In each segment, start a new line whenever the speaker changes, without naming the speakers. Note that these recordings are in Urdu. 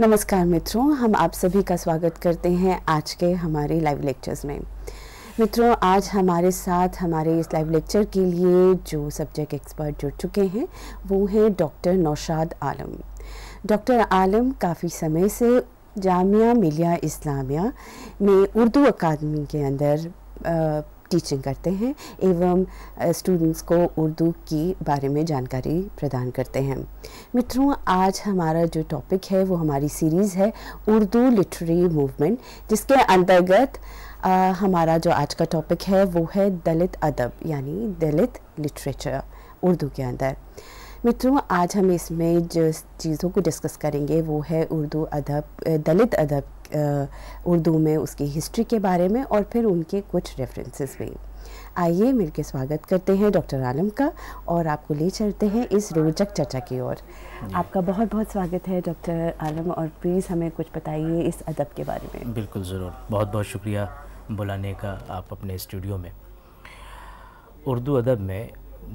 نمسکار متروں ہم آپ سبھی کا سواگت کرتے ہیں آج کے ہمارے لائیو لیکچرز میں۔ متروں آج ہمارے ساتھ ہمارے اس لائیو لیکچر کے لیے جو سبجیکٹ ایکسپرٹ جڑ چکے ہیں، وہ ہیں ڈاکٹر نوشاد عالم۔ ڈاکٹر عالم کافی سمے سے جامعہ ملیہ اسلامیہ میں اردو اکادمی کے اندر ٹیچنگ کرتے ہیں ایوم اسٹوڈنٹس کو اردو کی بارے میں جانکاری پردان کرتے ہیں۔ متروں آج ہمارا جو ٹاپک ہے وہ ہماری سیریز ہے اردو لٹری موومنٹ جس کے انترگت ہمارا جو آج کا ٹاپک ہے وہ ہے دلت ادب یعنی دلت لٹریچر اردو کے اندر۔ مطروں آج ہم اس میں جو چیزوں کو ڈسکس کریں گے وہ ہے اردو ادب دلت ادب اردو میں اس کی ہسٹری کے بارے میں اور پھر ان کے کچھ ریفرنسز بھی۔ آئیے مل کے سواگت کرتے ہیں ڈاکٹر عالم کا اور آپ کو لے چلتے ہیں اس روچک چرچا کی اور۔ جی۔ آپ کا بہت بہت سواگت ہے ڈاکٹر عالم اور پلیز ہمیں کچھ بتائیے
اس ادب کے بارے میں۔ بالکل ضرور۔ بہت بہت شکریہ بلانے کا آپ اپنے اسٹوڈیو میں۔ اردو ادب میں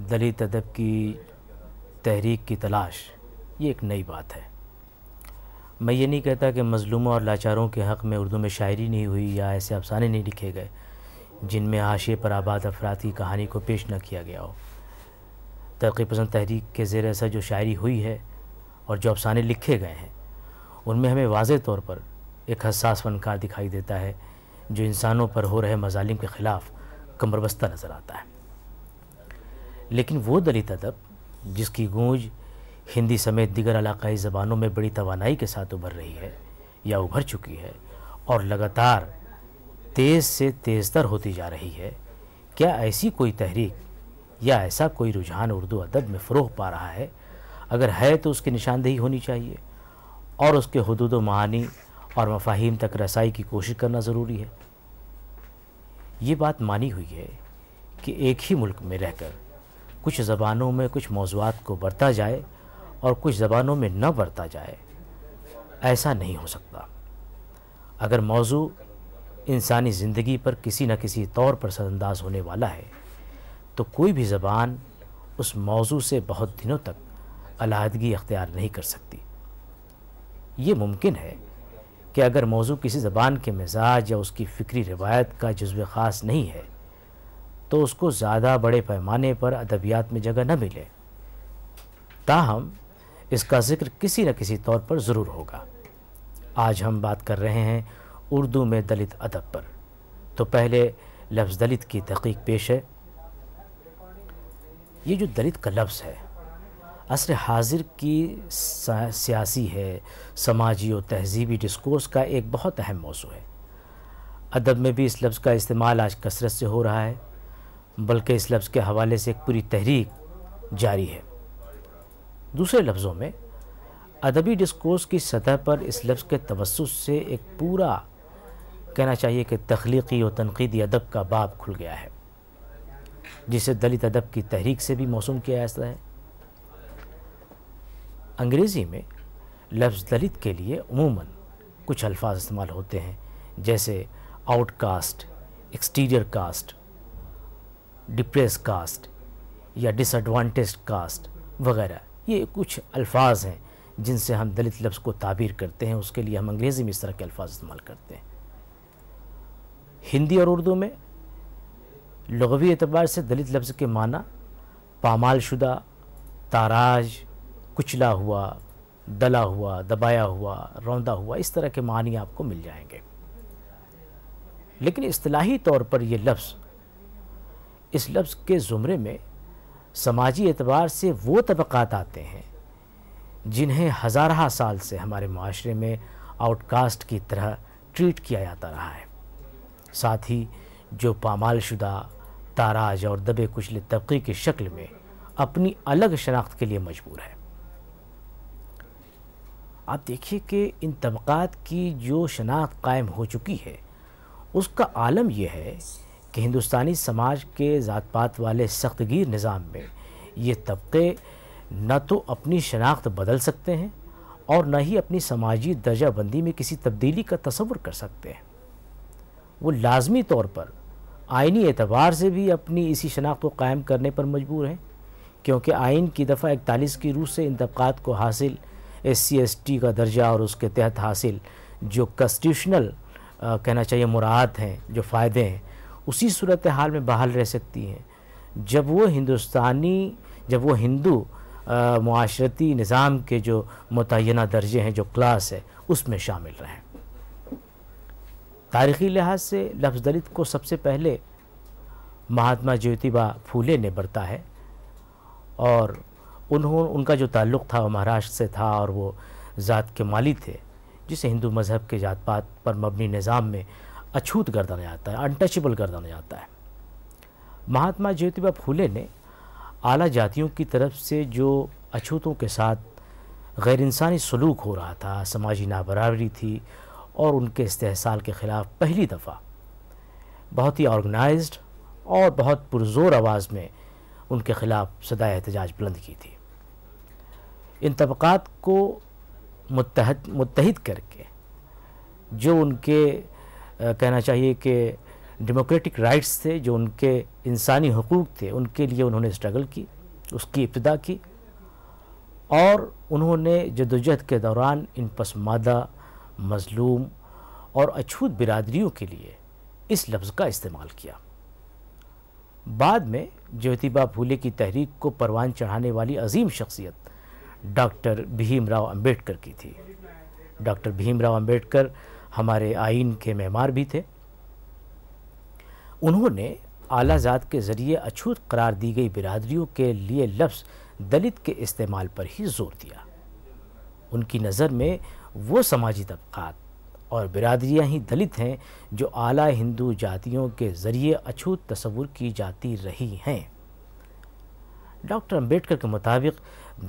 دلت ادب کی تحریک کی تلاش، یہ ایک نئی بات ہے۔ میں یہ نہیں کہتا کہ مظلوموں اور لاچاروں کے حق میں اردو میں شاعری نہیں ہوئی یا ایسے افسانے نہیں لکھے گئے جن میں حاشے پر آباد افراد کی کہانی کو پیش نہ کیا گیا ہو۔ ترقی پسند تحریک کے زیر اثر جو شاعری ہوئی ہے اور جو افسانے لکھے گئے ہیں، ان میں ہمیں واضح طور پر ایک حساس فنکار دکھائی دیتا ہے جو انسانوں پر ہو رہے مظالم کے خلاف کمر بستہ نظر آتا ہے۔ لیکن وہ دلیت ادب جس کی گونج ہندی سمیت دیگر علاقائی زبانوں میں بڑی توانائی کے ساتھ ابھر رہی ہے یا ابھر چکی ہے اور لگاتار تیز سے تیز تر ہوتی جا رہی ہے، کیا ایسی کوئی تحریک یا ایسا کوئی رجحان اردو ادب میں فروغ پا رہا ہے؟ اگر ہے تو اس کی نشاندہی ہونی چاہیے اور اس کے حدود و معانی اور مفاہیم تک رسائی کی کوشش کرنا ضروری ہے۔ یہ بات مانی ہوئی ہے کہ ایک ہی ملک میں رہ کر کچھ زبانوں میں کچھ موضوعات کو برتا جائے اور کچھ زبانوں میں نہ برتا جائے، ایسا نہیں ہو سکتا۔ اگر موضوع انسانی زندگی پر کسی نہ کسی طور پر سرانداز ہونے والا ہے، تو کوئی بھی زبان اس موضوع سے بہت دنوں تک علیحدگی اختیار نہیں کر سکتی۔ یہ ممکن ہے کہ اگر موضوع کسی زبان کے مزاج یا اس کی فکری روایت کا جزو خاص نہیں ہے تو اس کو زیادہ بڑے پیمانے پر ادبیات میں جگہ نہ ملے۔ تاہم، اس کا ذکر کسی نہ کسی طور پر ضرور ہوگا۔ آج ہم بات کر رہے ہیں اردو میں دلت ادب پر۔ تو پہلے لفظ دلت کی تحقیق پیش ہے۔ یہ جو دلت کا لفظ ہے، عصر حاضر کی سیاسی ہے، سماجی و تہذیبی ڈسکورس کا ایک بہت اہم موضوع ہے۔ ادب میں بھی اس لفظ کا استعمال آج کثرت سے ہو رہا ہے۔ بلکہ اس لفظ کے حوالے سے ایک پوری تحریک جاری ہے۔ دوسرے لفظوں میں، ادبی ڈسکورس کی سطح پر اس لفظ کے توسط سے ایک پورا کہنا چاہیے کہ تخلیقی و تنقیدی ادب کا باب کھل گیا ہے، جسے دلت ادب کی تحریک سے بھی موسوم کیا جاتا ہے۔ انگریزی میں لفظ دلت کے لیے عموماً کچھ الفاظ استعمال ہوتے ہیں، جیسے out cost, exterior cost depress cost یا ڈس ایڈوانٹیج کاسٹ وغیرہ، یہ کچھ الفاظ ہیں جن سے ہم دلت لفظ کو تعبیر کرتے ہیں، اس کے لیے ہم انگریزی میں اس طرح کے الفاظ استعمال کرتے ہیں۔ ہندی اور اردو میں لغوی اعتبار سے دلت لفظ کے معنی پامال شدہ، تاراج، کچلا ہوا، دلا ہوا، دبایا ہوا، روندا ہوا، اس طرح کے معنی آپ کو مل جائیں گے۔ لیکن اصطلاحی طور پر یہ لفظ اس لفظ کے زمرے میں سماجی اعتبار سے وہ طبقات آتے ہیں جنہیں ہزارہ سال سے ہمارے معاشرے میں آؤٹ کاسٹ کی طرح ٹریٹ کیا جاتا رہا ہے۔ ساتھ ہی جو پامال شدہ، تاراج اور دبے کچلے طبقے کی شکل میں اپنی الگ شناخت کے لیے مجبور ہے۔ آپ دیکھیے کہ ان طبقات کی جو شناخت قائم ہو چکی ہے، اس کا عالم یہ ہے کہ ہندوستانی سماج کے ذات پات والے سخت گیر نظام میں یہ طبقے نہ تو اپنی شناخت بدل سکتے ہیں اور نہ ہی اپنی سماجی درجہ بندی میں کسی تبدیلی کا تصور کر سکتے ہیں۔ وہ لازمی طور پر آئینی اعتبار سے بھی اپنی اسی شناخت کو قائم کرنے پر مجبور ہیں، کیونکہ آئین کی دفعہ اکتالیس کی روح سے ان طبقات کو حاصل ایس سی ایس ٹی کا درجہ اور اس کے تحت حاصل جو کنسٹیٹیوشنل کہنا چاہیے، مراد ہیں، جو فائدے ہیں اسی صورتحال میں بحال رہ سکتی ہیں۔ جب وہ ہندوستانی، جب وہ ہندو معاشرتی نظام کے جو متعینہ درجے ہیں، جو کلاس ہے، اس میں شامل رہیں۔ تاریخی لحاظ سے لفظ دلت کو سب سے پہلے مہاتما جیوتیبا پھولے نے برتا ہے اور انہوں، ان کا جو تعلق تھا وہ مہاراشٹر سے تھا اور وہ ذات کے مالی تھے، جسے ہندو مذہب کے ذات پات پر مبنی نظام میں اچھوت گردانا جاتا ہے انٹچبل گردانا جاتا ہے مہاتما جیوتیبا پھولے نے اعلیٰ جاتیوں کی طرف سے جو اچھوتوں کے ساتھ غیر انسانی سلوک ہو رہا تھا سماجی نابرابری تھی اور ان کے استحصال کے خلاف پہلی دفعہ بہت ہی آرگنائزڈ اور بہت پرزور آواز میں ان کے خلاف صدا احتجاج بلند کی تھی ان طبقات کو متحد متحد کر کے جو ان کے کہنا چاہیے کہ ڈیموکریٹک رائٹس تھے جو ان کے انسانی حقوق تھے، ان کے لیے انہوں نے اسٹرگل کی، اس کی ابتدا کی، اور انہوں نے جدوجہد کے دوران ان پسمادہ مظلوم اور اچھوت برادریوں کے لیے اس لفظ کا استعمال کیا۔ بعد میں جیوتیبا پھولے کی تحریک کو پروان چڑھانے والی عظیم شخصیت ڈاکٹر بھیم راؤ امبیڈکر کی تھی۔ ڈاکٹر بھیم راؤ امبیڈکر ہمارے آئین کے معمار بھی تھے۔ انہوں نے اعلیٰ ذات کے ذریعے اچھوت قرار دی گئی برادریوں کے لیے لفظ دلت کے استعمال پر ہی زور دیا۔ ان کی نظر میں وہ سماجی طبقات اور برادریاں ہی دلت ہیں جو اعلیٰ ہندو جاتیوں کے ذریعے اچھوت تصور کی جاتی رہی ہیں۔ ڈاکٹر امبیڈکر کے مطابق،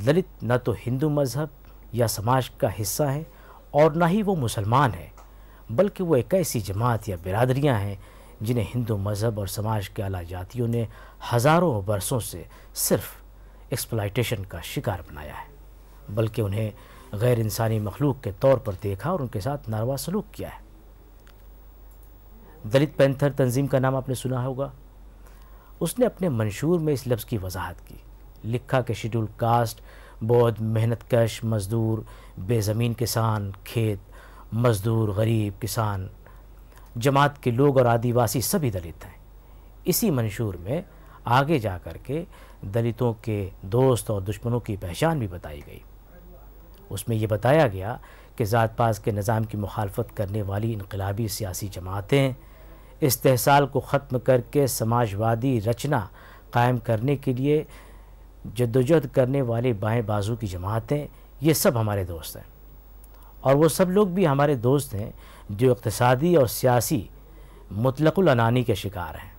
دلت نہ تو ہندو مذہب یا سماج کا حصہ ہے اور نہ ہی وہ مسلمان ہے۔ بلکہ وہ ایک ایسی جماعت یا برادریاں ہیں جنہیں ہندو مذہب اور سماج کے اعلیٰ جاتیوں نے ہزاروں برسوں سے صرف ایکسپلائٹیشن کا شکار بنایا ہے، بلکہ انہیں غیر انسانی مخلوق کے طور پر دیکھا اور ان کے ساتھ ناروا سلوک کیا ہے۔ دلت پینتھر تنظیم کا نام آپ نے سنا ہوگا۔ اس نے اپنے منشور میں اس لفظ کی وضاحت کی۔ لکھا کہ شیڈول کاسٹ بودھ محنت کش، مزدور، بے زمین کسان، کھیت مزدور، غریب، کسان، جماعت کے لوگ اور آدیواسی سبھی دلت ہیں۔ اسی منشور میں آگے جا کر کے دلتوں کے دوست اور دشمنوں کی پہچان بھی بتائی گئی۔ اس میں یہ بتایا گیا کہ ذات پاس کے نظام کی مخالفت کرنے والی انقلابی سیاسی جماعتیں استحصال کو ختم کر کے سماجوادی رچنا قائم کرنے کے لیے جدوجہد کرنے والے بائیں بازو کی جماعتیں، یہ سب ہمارے دوست ہیں۔ اور وہ سب لوگ بھی ہمارے دوست ہیں جو اقتصادی اور سیاسی مطلق العنانی کے شکار ہیں۔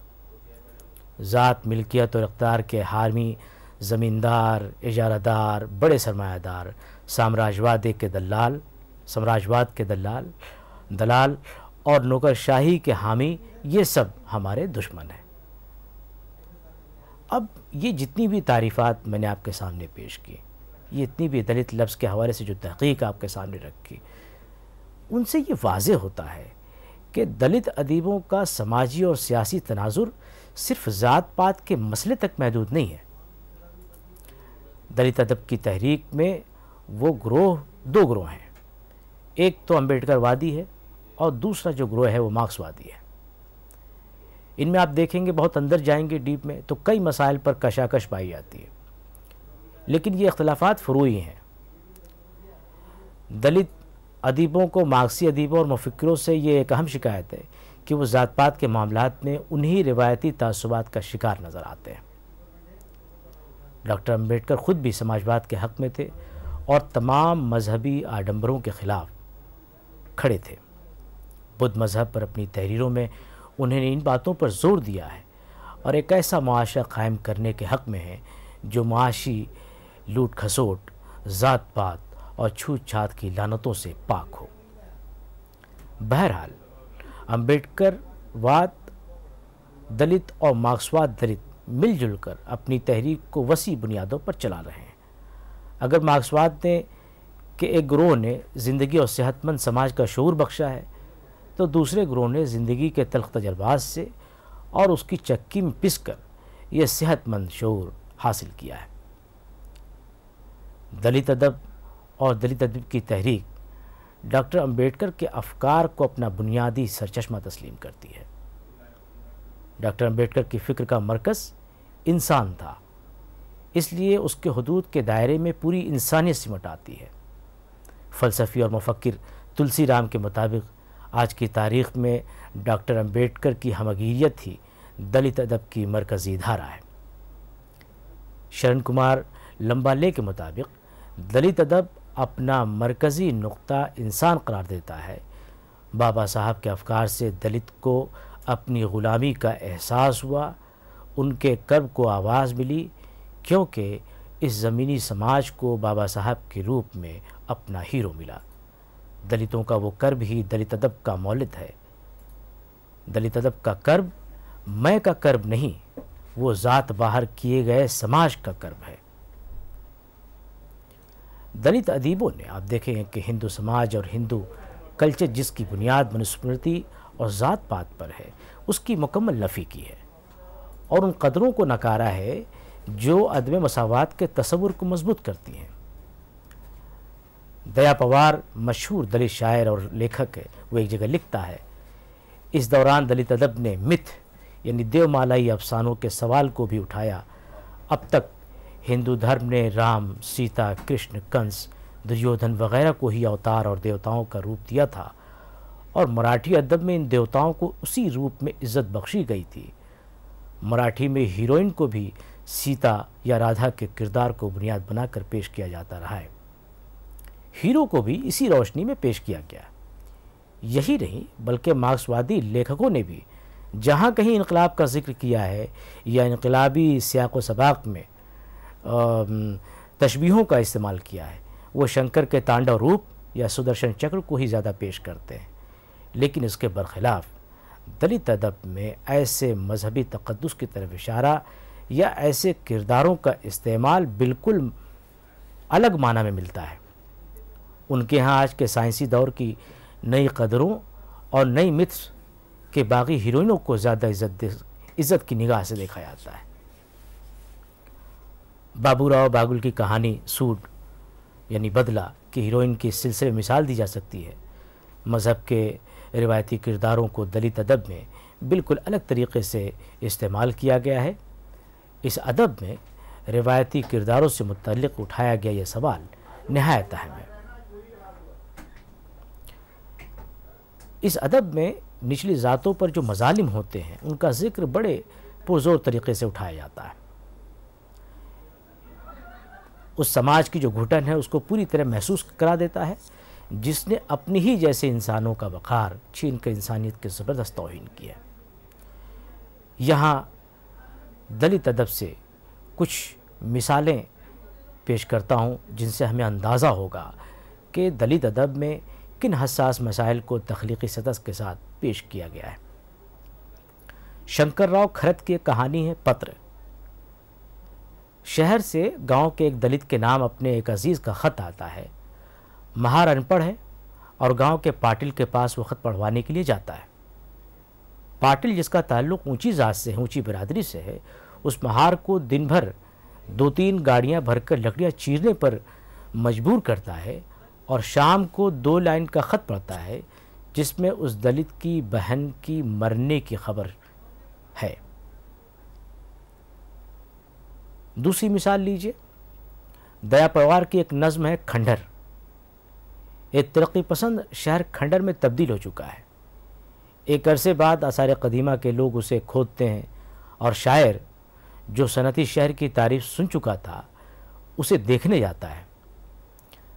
ذات، ملکیت اور اقتدار کے حامی زمیندار اجارہ دار بڑے سرمایہ دار، سامراجواد کے دلال، سامراجواد کے دلال دلال اور نوکر شاہی کے حامی، یہ سب ہمارے دشمن ہیں۔ اب یہ جتنی بھی تعریفات میں نے آپ کے سامنے پیش کی یہ اتنی بھی دلت لفظ کے حوالے سے جو تحقیق آپ کے سامنے رکھی، ان سے یہ واضح ہوتا ہے کہ دلت ادیبوں کا سماجی اور سیاسی تناظر صرف ذات پات کے مسئلے تک محدود نہیں ہے۔ دلت ادب کی تحریک میں وہ گروہ دو گروہ ہیں۔ ایک تو امبیڈکر وادی ہے اور دوسرا جو گروہ ہے وہ مارکس وادی ہے۔ ان میں آپ دیکھیں گے بہت اندر جائیں گے ڈیپ میں تو کئی مسائل پر کشاکش پائی جاتی ہے۔ لیکن یہ اختلافات فروئی ہیں۔ دلت ادیبوں کو مارکسی ادیبوں اور مفکروں سے یہ ایک اہم شکایت ہے کہ وہ ذات پات کے معاملات میں انہی روایتی تعصبات کا شکار نظر آتے ہیں۔ ڈاکٹر امبیڈکر خود بھی سماجواد کے حق میں تھے اور تمام مذہبی آڈمبروں کے خلاف کھڑے تھے۔ بدھ مذہب پر اپنی تحریروں میں انہوں نے ان باتوں پر زور دیا ہے اور ایک ایسا معاشرہ قائم کرنے کے حق میں ہے جو معاشی لوٹ کھسوٹ، ذات پات اور چھوت چھات کی لانتوں سے پاک ہو۔ بہرحال، امبیڈکر واد دلت اور مارکسواد دلت مل جل کر اپنی تحریک کو وسیع بنیادوں پر چلا رہے ہیں۔ اگر مارکسواد نے کہ ایک گروہ نے زندگی اور صحت مند سماج کا شعور بخشا ہے، تو دوسرے گروہ نے زندگی کے تلخ تجربات سے اور اس کی چکی میں پس کر یہ صحت مند شعور حاصل کیا ہے۔ دلت ادب اور دلت ادب کی تحریک ڈاکٹر امبیڈکر کے افکار کو اپنا بنیادی سرچشمہ تسلیم کرتی ہے۔ ڈاکٹر امبیڈکر کی فکر کا مرکز انسان تھا، اس لیے اس کے حدود کے دائرے میں پوری انسانیت سمٹ آتی ہے۔ فلسفی اور مفکر تلسی رام کے مطابق آج کی تاریخ میں ڈاکٹر امبیڈکر کی ہمگیریت ہی دلت ادب کی مرکزی دھارا ہے۔ شرن کمار لمبالے کے مطابق دلت ادب اپنا مرکزی نقطہ انسان قرار دیتا ہے۔ بابا صاحب کے افکار سے دلت کو اپنی غلامی کا احساس ہوا، ان کے کرب کو آواز ملی، کیونکہ اس زمینی سماج کو بابا صاحب کے روپ میں اپنا ہیرو ملا۔ دلتوں کا وہ کرب ہی دلت ادب کا مولد ہے۔ دلت ادب کا کرب میں کا کرب نہیں، وہ ذات باہر کیے گئے سماج کا کرب ہے۔ دلت ادیبوں نے آپ دیکھیں کہ ہندو سماج اور ہندو کلچر جس کی بنیاد منسمرتی اور ذات پات پر ہے، اس کی مکمل نفی کی ہے۔ اور ان قدروں کو نکارا ہے جو عدم مساوات کے تصور کو مضبوط کرتی ہیں۔ دیا پوار مشہور دلت شاعر اور لیکھک ہے، وہ ایک جگہ لکھتا ہے، اس دوران دلت ادب نے متھ یعنی دیو مالائی افسانوں کے سوال کو بھی اٹھایا، اب تک ہندو دھرم نے رام، سیتا، کرشن، کنس دریودھن وغیرہ کو ہی اوتار اور دیوتاؤں کا روپ دیا تھا اور مراٹھی ادب میں ان دیوتاؤں کو اسی روپ میں عزت بخشی گئی تھی۔ مراٹھی میں ہیروئن کو بھی سیتا یا رادھا کے کردار کو بنیاد بنا کر پیش کیا جاتا رہا ہے۔ ہیرو کو بھی اسی روشنی میں پیش کیا گیا۔ یہی نہیں، بلکہ مارکسوادی لیکھکوں نے بھی جہاں کہیں انقلاب کا ذکر کیا ہے یا انقلابی سیاق و سباق میں تشبیہوں کا استعمال کیا ہے۔ وہ شنکر کے تانڈو روپ یا سدرشن چکر کو ہی زیادہ پیش کرتے ہیں۔ لیکن اس کے برخلاف دلت ادب میں ایسے مذہبی تقدس کی طرف اشارہ یا ایسے کرداروں کا استعمال بالکل الگ معنی میں ملتا ہے۔ ان کے ہاں آج کے سائنسی دور کی نئی قدروں اور نئی متس کے باغی ہیروئنوں کو زیادہ عزت عزت کی نگاہ سے دیکھا جاتا ہے۔ بابو راؤ باگل کی کہانی سوڈ یعنی بدلہ، کی ہیروئن کی سلسلے مثال دی جا سکتی ہے۔ مذہب کے روایتی کرداروں کو دلت ادب میں بالکل الگ طریقے سے استعمال کیا گیا ہے۔ اس ادب میں روایتی کرداروں سے متعلق اٹھایا گیا یہ سوال نہایت اہم ہے۔ اس ادب میں نچلی ذاتوں پر جو مظالم ہوتے ہیں، ان کا ذکر بڑے پرزور طریقے سے اٹھایا جاتا ہے۔ اس سماج کی جو گھٹن ہے، اس کو پوری طرح محسوس کرا دیتا ہے، جس نے اپنی ہی جیسے انسانوں کا وقار چھین کر انسانیت کے زبردست توہین کیا یہاں دلت ادب سے کچھ مثالیں پیش کرتا ہوں، جن سے ہمیں اندازہ ہوگا کہ دلت ادب میں کن حساس مسائل کو تخلیقی سطح کے ساتھ پیش کیا گیا ہے۔ شنکر راؤ کھرت کی ایک کہانی ہے، پتر۔ شہر سے گاؤں کے ایک دلت کے نام اپنے ایک عزیز کا خط آتا ہے۔ مہار ان پڑھ ہے اور گاؤں کے پاٹل کے پاس وہ خط پڑھوانے کے لیے جاتا ہے۔ پاٹل جس کا تعلق اونچی ذات سے ہے، اونچی برادری سے ہے، اس مہار کو دن بھر دو تین گاڑیاں بھر کر لکڑیاں چیرنے پر مجبور کرتا ہے اور شام کو دو لائن کا خط پڑھتا ہے، جس میں اس دلت کی بہن کی مرنے کی خبر ہے۔ دوسری مثال لیجیے۔ دیا پروار کی ایک نظم ہے کھنڈر ایک ترقی پسند شہر کھنڈر میں تبدیل ہو چکا ہے۔ ایک عرصے بعد آثار قدیمہ کے لوگ اسے کھودتے ہیں اور شاعر جو صنعتی شہر کی تعریف سن چکا تھا، اسے دیکھنے جاتا ہے۔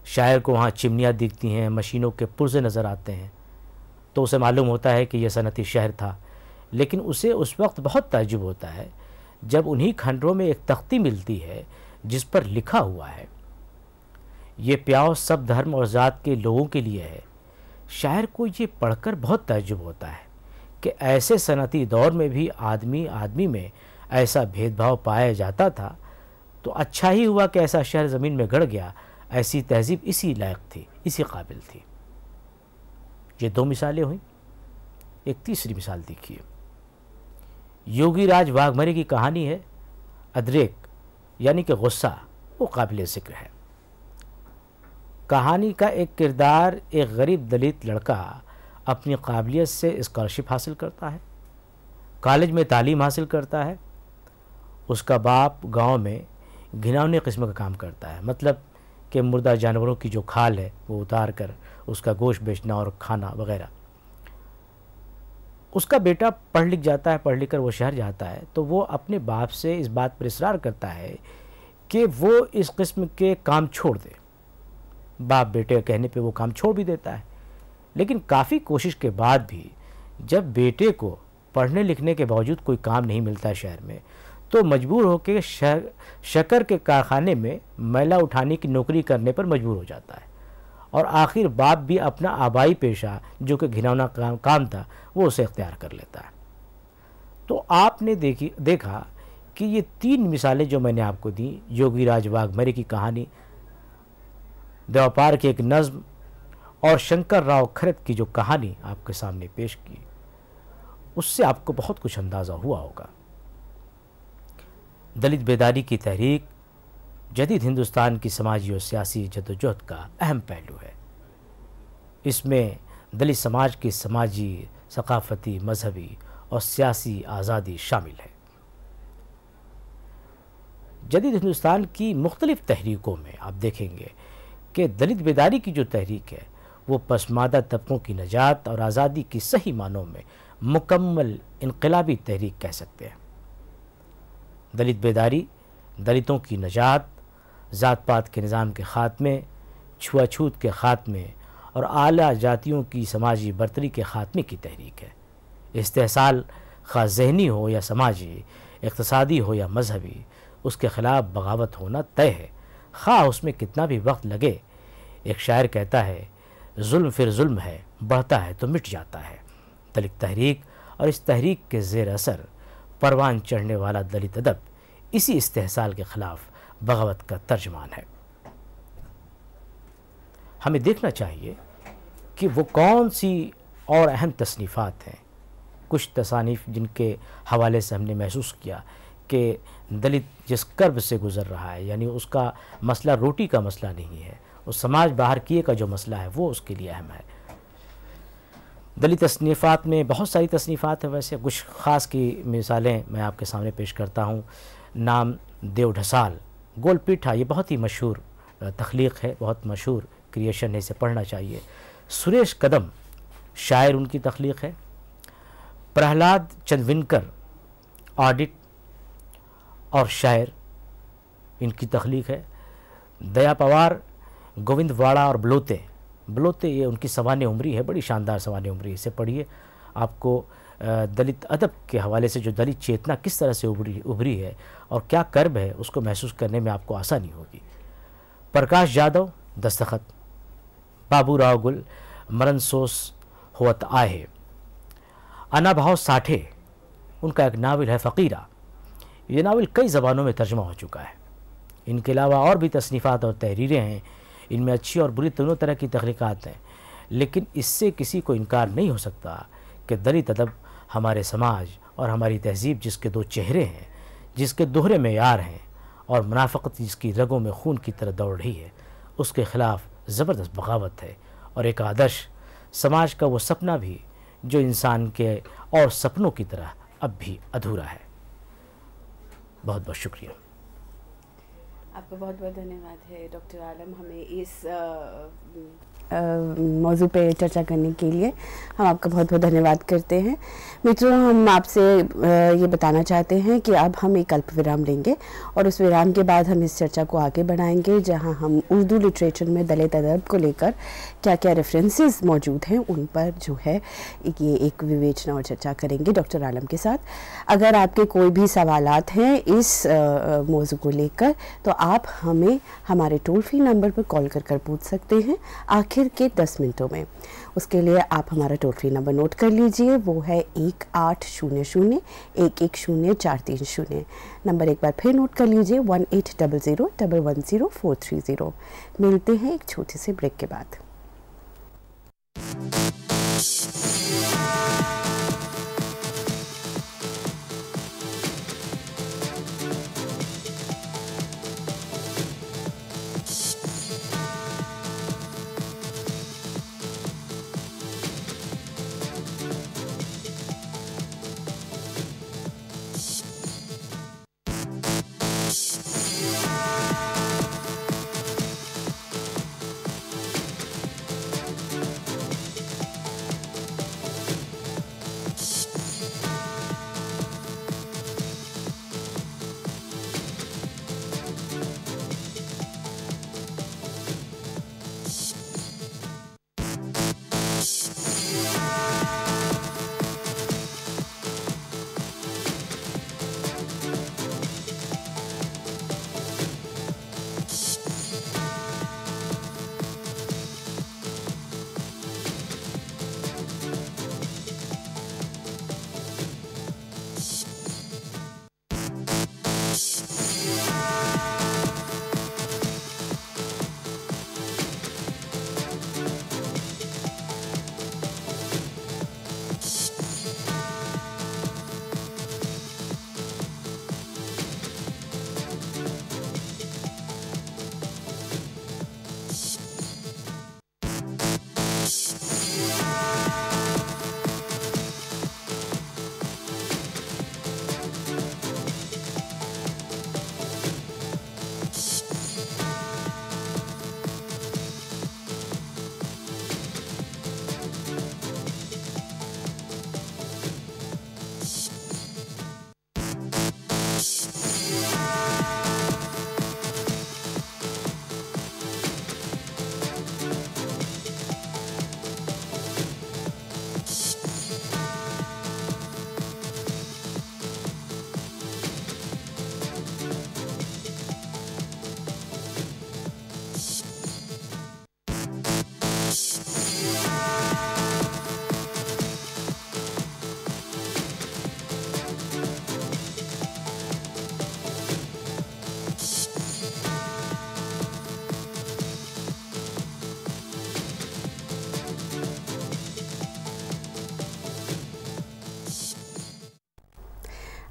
شاعر کو وہاں چمنیاں دکھتی ہیں، مشینوں کے پرزے نظر آتے ہیں۔ تو اسے معلوم ہوتا ہے کہ یہ صنعتی شہر تھا، لیکن اسے اس وقت بہت تعجب ہوتا ہے جب انہی کھنڈروں میں ایک تختی ملتی ہے جس پر لکھا ہوا ہے، یہ پیاؤ سب دھرم اور ذات کے لوگوں کے لیے ہے۔ شاعر کو یہ پڑھ کر بہت تعجب ہوتا ہے کہ ایسے صنعتی دور میں بھی آدمی آدمی میں ایسا بھید بھاؤ پایا جاتا تھا۔ تو اچھا ہی ہوا کہ ایسا شہر زمین میں گڑ گیا، ایسی تہذیب اسی لائق تھی، اسی قابل تھی۔ یہ دو مثالیں ہوئیں، ایک تیسری مثال دیکھیے۔ یوگی راج واگھمرے کی کہانی ہے، ادریک یعنی کہ غصہ، وہ قابل ذکر ہے۔ کہانی کا ایک کردار ایک غریب دلت لڑکا اپنی قابلیت سے اسکالرشپ حاصل کرتا ہے۔ کالج میں تعلیم حاصل کرتا ہے۔ اس کا باپ گاؤں میں گھناؤنے قسم کا کام کرتا ہے۔ مطلب کہ مردہ جانوروں کی جو کھال ہے، وہ اتار کر اس کا گوشت بیچنا اور کھانا وغیرہ۔ اس کا بیٹا پڑھ لکھ جاتا ہے، پڑھ لکھ کر وہ شہر جاتا ہے، تو وہ اپنے باپ سے اس بات پر اصرار کرتا ہے کہ وہ اس قسم کے کام چھوڑ دے۔ باپ بیٹے کہنے پہ وہ کام چھوڑ بھی دیتا ہے۔ لیکن کافی کوشش کے بعد بھی جب بیٹے کو پڑھنے لکھنے کے باوجود کوئی کام نہیں ملتا شہر میں، تو مجبور ہو کے شکر کے کارخانے میں میلہ اٹھانے کی نوکری کرنے پر مجبور ہو جاتا ہے۔ اور آخر باپ بھی اپنا آبائی پیشہ جو کہ گھنونا کام تھا، وہ اسے اختیار کر لیتا۔ ہے تو آپ نے دیکھی دیکھا کہ یہ تین مثالیں جو میں نے آپ کو دیں، یوگی راج واگ مری کی کہانی، دیوپار کی ایک نظم، اور شنکر راؤ کھرت کی جو کہانی آپ کے سامنے پیش کی، اس سے آپ کو بہت کچھ اندازہ ہوا ہوگا۔ دلت بیداری کی تحریک جدید ہندوستان کی سماجی اور سیاسی جدوجہد کا اہم پہلو ہے۔ اس میں دلت سماج کی سماجی، ثقافتی، مذہبی اور سیاسی آزادی شامل ہے۔ جدید ہندوستان کی مختلف تحریکوں میں آپ دیکھیں گے کہ دلت بیداری کی جو تحریک ہے، وہ پسماندہ طبقوں کی نجات اور آزادی کی صحیح معنوں میں مکمل انقلابی تحریک کہہ سکتے ہیں۔ دلت بیداری دلتوں کی نجات ذات پات کے نظام کے خاتمے، چھوا چھوت کے خاتمے اور اعلیٰ جاتیوں کی سماجی برتری کے خاتمے کی تحریک ہے۔ استحصال خواہ ذہنی ہو یا سماجی، اقتصادی ہو یا مذہبی، اس کے خلاف بغاوت ہونا طے ہے۔ خواہ اس میں کتنا بھی وقت لگے، ایک شاعر کہتا ہے، ظلم پھر ظلم ہے، بڑھتا ہے تو مٹ جاتا ہے۔ دلت تحریک اور اس تحریک کے زیر اثر پروان چڑھنے والا دلت ادب اسی استحصال کے خلاف بغاوت کا ترجمان ہے۔ ہمیں دیکھنا چاہیے کہ وہ کون سی اور اہم تصنیفات ہیں۔ کچھ تصانیف جن کے حوالے سے ہم نے محسوس کیا کہ دلت جس کرب سے گزر رہا ہے یعنی اس کا مسئلہ روٹی کا مسئلہ نہیں ہے، اس سماج باہر کیے کا جو مسئلہ ہے، وہ اس کے لیے اہم ہے۔ دلت تصنیفات میں بہت ساری تصنیفات ہیں ویسے، کچھ خاص کی مثالیں میں آپ کے سامنے پیش کرتا ہوں۔ نام دیو ڈھسال گول پیٹھا یہ بہت ہی مشہور تخلیق ہے، بہت مشہور کریشن ہے، اسے پڑھنا چاہیے۔ سریش قدم شاعر ان کی تخلیق ہے۔ پرہلاد چندونکر آڈٹ اور شاعر ان کی تخلیق ہے۔ دیا پوار، گووند واڑا اور بلوتے۔ بلوتے یہ ان کی سوانح عمری ہے، بڑی شاندار سوانح عمری اسے پڑھیے۔ آپ کو دلت ادب کے حوالے سے جو دلت چیتنا کس طرح سے ابری ابھری ہے اور کیا کرب ہے، اس کو محسوس کرنے میں آپ کو آسانی ہوگی۔ پرکاش جادو، دستخط۔ بابو راؤ گل مرن سوس ہوت آہے انا بھاؤ ساٹھے۔ ان کا ایک ناول ہے فقیرہ۔ یہ ناول کئی زبانوں میں ترجمہ ہو چکا ہے۔ ان کے علاوہ اور بھی تصنیفات اور تحریریں ہیں۔ ان میں اچھی اور بری دونوں طرح کی تخلیقات ہیں۔ لیکن اس سے کسی کو انکار نہیں ہو سکتا کہ دلت ادب ہمارے سماج اور ہماری تہذیب جس کے دو چہرے ہیں، جس کے دوہرے معیار ہیں اور منافقت جس کی رگوں میں خون کی طرح دوڑ رہی ہے، اس کے خلاف زبردست بغاوت ہے اور ایک آدرش سماج کا وہ سپنا بھی جو انسان کے اور سپنوں کی طرح اب بھی ادھورا ہے۔ بہت بہت شکریہ۔
آپ کا بہت بہت دھنیہ واد ہے، ڈاکٹر عالم، ہمیں اس موضوع پہ چرچا کرنے کے لیے ہم آپ کا بہت بہت دھنیہ واد کرتے ہیں۔ متروں ہم آپ سے یہ بتانا چاہتے ہیں کہ اب ہم ایک الپ ورام لیں گے اور اس ورام کے بعد ہم اس چرچا کو آگے بڑھائیں گے، جہاں ہم اردو لٹریچر میں دلت ادب کو لے کر کیا کیا ریفرنسز موجود ہیں ان پر جو ہے یہ ایک وویچنا اور چرچا کریں گے ڈاکٹر عالم کے ساتھ۔ اگر آپ کے کوئی بھی سوالات ہیں اس موضوع کو لے کر، تو آپ ہمیں ہمارے ٹول فری نمبر پر کال کر کر پوچھ سکتے ہیں۔ آخر کے دس منٹوں میں۔ اس کے لیے آپ ہمارا ٹول فری نمبر نوٹ کر لیجیے۔ وہ ہے ایک آٹھ شونیہ شونیہ، ایک ایک شونیہ چار تین شونیہ۔ نمبر ایک بار پھر نوٹ کر لیجیے one eight double zero double one zero four three zero ملتے ہیں ایک چھوٹے سے بریک کے بعد۔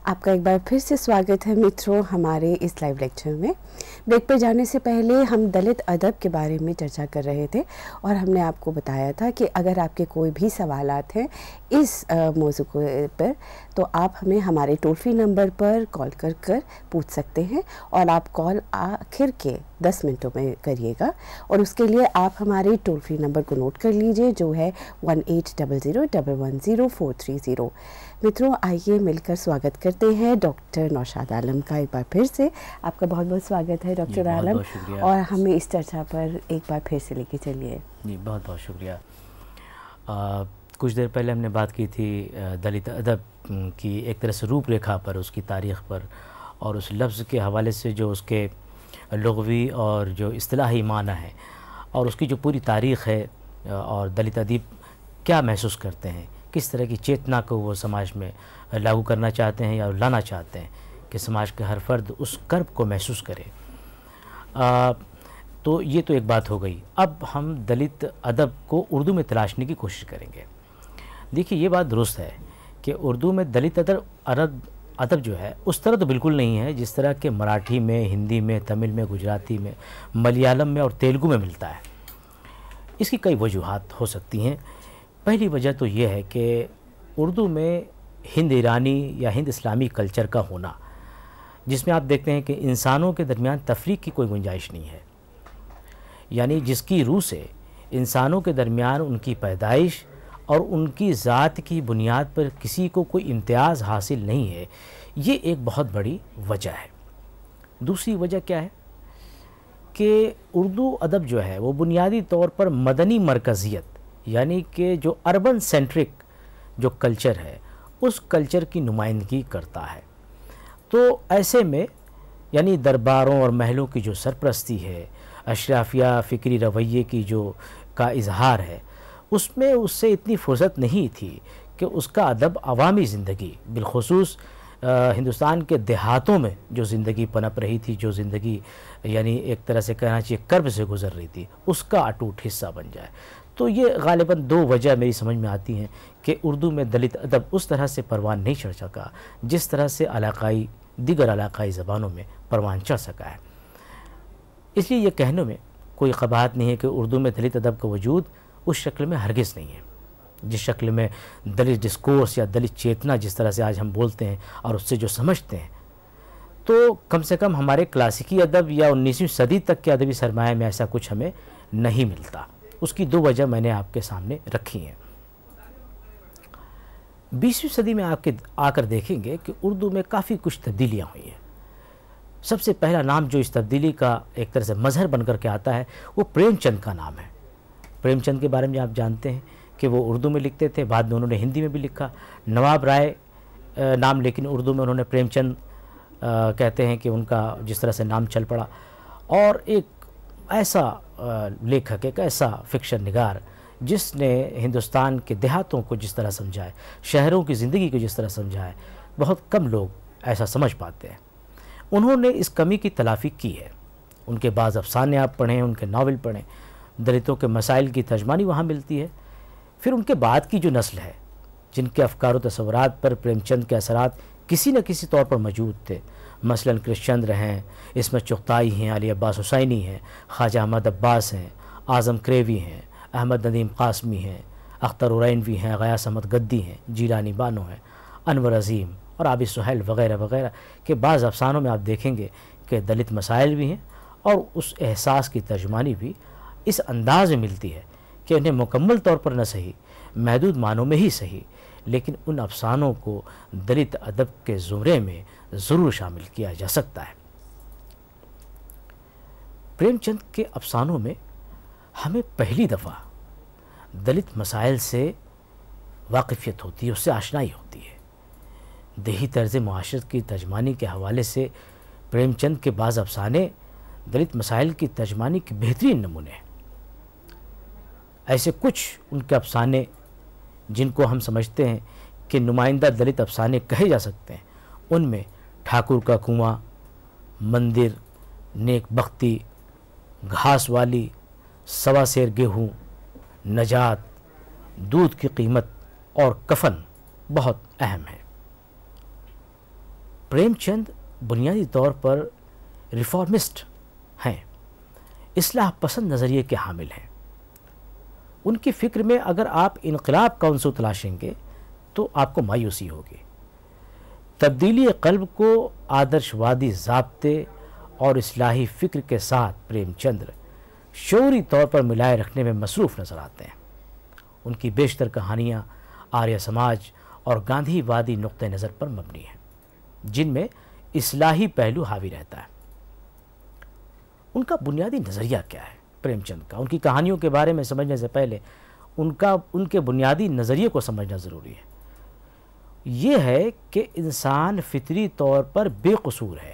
آپ کا ایک بار پھر سے سواگت ہے متروں ہمارے اس لائیو لیکچر میں۔ بریک پر جانے سے پہلے ہم دلت ادب کے بارے میں چرچا کر رہے تھے اور ہم نے آپ کو بتایا تھا کہ اگر آپ کے کوئی بھی سوالات ہیں اس موضوع پر، تو آپ ہمیں ہمارے ٹول فری نمبر پر کال کر کر پوچھ سکتے ہیں اور آپ کال آخر کے دس منٹوں میں کریے گا۔ اور اس کے لیے آپ ہمارے ٹول فری نمبر کو نوٹ کر لیجیے جو ہے one eight double zero double one zero four three zero متروں آئیے مل کر سواگت کرتے ہیں ڈاکٹر نوشاد عالم کا ایک بار پھر سے۔ آپ کا بہت بہت سواگت ہے ڈاکٹر
جی،
عالم۔ اور ہمیں اس چرچا پر ایک بار پھر سے لے کے چلیے۔
جی بہت بہت شکریہ۔ کچھ دیر پہلے ہم نے بات کی تھی دلت ادب کی ایک طرح سے روپ ریکھا پر اس کی تاریخ پر اور اس لفظ کے حوالے سے جو اس کے لغوی اور جو اصطلاحی معنی ہے اور اس کی جو پوری تاریخ ہے اور دلت ادیب کیا محسوس کرتے ہیں۔ کس طرح کی چیتنا کو وہ سماج میں لاگو کرنا چاہتے ہیں یا لانا چاہتے ہیں کہ سماج کے ہر فرد اس کرب کو محسوس کرے۔ تو یہ تو ایک بات ہو گئی۔ اب ہم دلت ادب کو اردو میں تلاشنے کی کوشش کریں گے۔ دیکھیے، یہ بات درست ہے کہ اردو میں دلت ادب ادب جو ہے، اس طرح تو بالکل نہیں ہے جس طرح کہ مراٹھی میں، ہندی میں، تمل میں، گجراتی میں، ملیالم میں اور تیلگو میں ملتا ہے۔ اس کی کئی وجوہات ہو سکتی ہیں۔ پہلی وجہ تو یہ ہے کہ اردو میں ہند ایرانی یا ہند اسلامی کلچر کا ہونا، جس میں آپ دیکھتے ہیں کہ انسانوں کے درمیان تفریق کی کوئی گنجائش نہیں ہے۔ یعنی جس کی روح سے انسانوں کے درمیان ان کی پیدائش اور ان کی ذات کی بنیاد پر کسی کو کوئی امتیاز حاصل نہیں ہے، یہ ایک بہت بڑی وجہ ہے۔ دوسری وجہ کیا ہے؟ کہ اردو ادب جو ہے، وہ بنیادی طور پر مدنی مرکزیت یعنی کہ جو اربن سینٹرک جو کلچر ہے، اس کلچر کی نمائندگی کرتا ہے۔ تو ایسے میں یعنی درباروں اور محلوں کی جو سرپرستی ہے، اشرافیہ فکری رویے کی جو کا اظہار ہے، اس میں اس سے اتنی فرصت نہیں تھی کہ اس کا ادب عوامی زندگی، بالخصوص ہندوستان کے دیہاتوں میں جو زندگی پنپ رہی تھی، جو زندگی یعنی ایک طرح سے کہنا چاہیے، کرب سے گزر رہی تھی، اس کا اٹوٹ حصہ بن جائے۔ تو یہ غالباً دو وجہ میری سمجھ میں آتی ہیں کہ اردو میں دلت ادب اس طرح سے پروان نہیں چڑھ سکا جس طرح سے علاقائی، دیگر علاقائی زبانوں میں پروان چڑھ سکا ہے۔ اس لیے یہ کہنے میں کوئی قباحت نہیں ہے کہ اردو میں دلت ادب کا وجود اس شکل میں ہرگز نہیں ہے۔ جس شکل میں دلت ڈسکورس یا دلت چیتنا جس طرح سے آج ہم بولتے ہیں اور اس سے جو سمجھتے ہیں، تو کم سے کم ہمارے کلاسیکی ادب یا انیسویں صدی تک کے ادبی سرمایہ میں ایسا کچھ ہمیں نہیں ملتا۔ اس کی دو وجہ میں نے آپ کے سامنے رکھی ہیں۔ بیسویں صدی میں آپ کے آ کر دیکھیں گے کہ اردو میں کافی کچھ تبدیلیاں ہوئی ہیں۔ سب سے پہلا نام جو اس تبدیلی کا ایک طرح سے مظہر بن کر کے آتا ہے، وہ پریم چند کا نام ہے۔ پریم چند کے بارے میں آپ جانتے ہیں کہ وہ اردو میں لکھتے تھے، بعد میں انہوں نے ہندی میں بھی لکھا۔ نواب رائے نام لیکن اردو میں انہوں نے پریم چند کہتے ہیں کہ ان کا جس طرح سے نام چل پڑا۔ اور ایک ایسا لیکھک ایک ایسا فکشن نگار جس نے ہندوستان کے دیہاتوں کو جس طرح سمجھائے، شہروں کی زندگی کو جس طرح سمجھائے، بہت کم لوگ ایسا سمجھ پاتے ہیں۔ انہوں نے اس کمی کی تلافی کی ہے۔ ان کے بعض افسانے آپ پڑھیں، ان کے ناول پڑھیں، دلتوں کے مسائل کی ترجمانی وہاں ملتی ہے۔ پھر ان کے بعد کی جو نسل ہے، جن کے افکار و تصورات پر پریم چند کے اثرات کسی نہ کسی طور پر موجود تھے۔ مثلا کرشچندر ہیں اس میں چغتائی ہیں، علی عباس حسینی ہیں، خواجہ احمد عباس ہیں، اعظم کریوی ہیں، احمد ندیم قاسمی ہیں، اختر ارینوی ہیں غیاس احمد گدی ہیں، جیلانی بانو ہیں، انور عظیم اور آبی سہیل وغیرہ وغیرہ کے بعض افسانوں میں آپ دیکھیں گے کہ دلت مسائل بھی ہیں اور اس احساس کی ترجمانی بھی اس انداز میں ملتی ہے کہ انہیں مکمل طور پر نہ صحیح، محدود معنوں میں ہی صحیح لیکن ان افسانوں کو دلت ادب کے زمرے میں ضرور شامل کیا جا سکتا ہے۔ پریم چند کے افسانوں میں ہمیں پہلی دفعہ دلت مسائل سے واقفیت ہوتی ہے، اس سے آشنائی ہوتی ہے۔ دیہی طرز معاشرت کی ترجمانی کے حوالے سے پریم چند کے بعض افسانے دلت مسائل کی ترجمانی کے بہترین نمونے ہیں۔ ایسے کچھ ان کے افسانے جن کو ہم سمجھتے ہیں کہ نمائندہ دلت افسانے کہے جا سکتے ہیں، ان میں ٹھاکر کا کنواں، مندر، نیک بختی، گھاس والی، سوا سیر گیہوں، نجات، دودھ کی قیمت اور کفن بہت اہم ہے پریم چند بنیادی طور پر ریفارمسٹ ہیں، اصلاح پسند نظریے کے حامل ہیں۔ ان کی فکر میں اگر آپ انقلاب کا عنصر تلاشیں گے تو آپ کو مایوسی ہوگی۔ تبدیلی قلب کو آدرش وادی ضابطے اور اصلاحی فکر کے ساتھ پریم چندر شعوری طور پر ملائے رکھنے میں مصروف نظر آتے ہیں۔ ان کی بیشتر کہانیاں آریہ سماج اور گاندھی وادی نقطہ نظر پر مبنی ہیں، جن میں اصلاحی پہلو حاوی رہتا ہے۔ ان کا بنیادی نظریہ کیا ہے؟ پریم چند کا۔ ان کی کہانیوں کے بارے میں سمجھنے سے پہلے ان کا، ان کے بنیادی نظریے کو سمجھنا ضروری ہے۔ یہ ہے کہ انسان فطری طور پر بے قصور ہے۔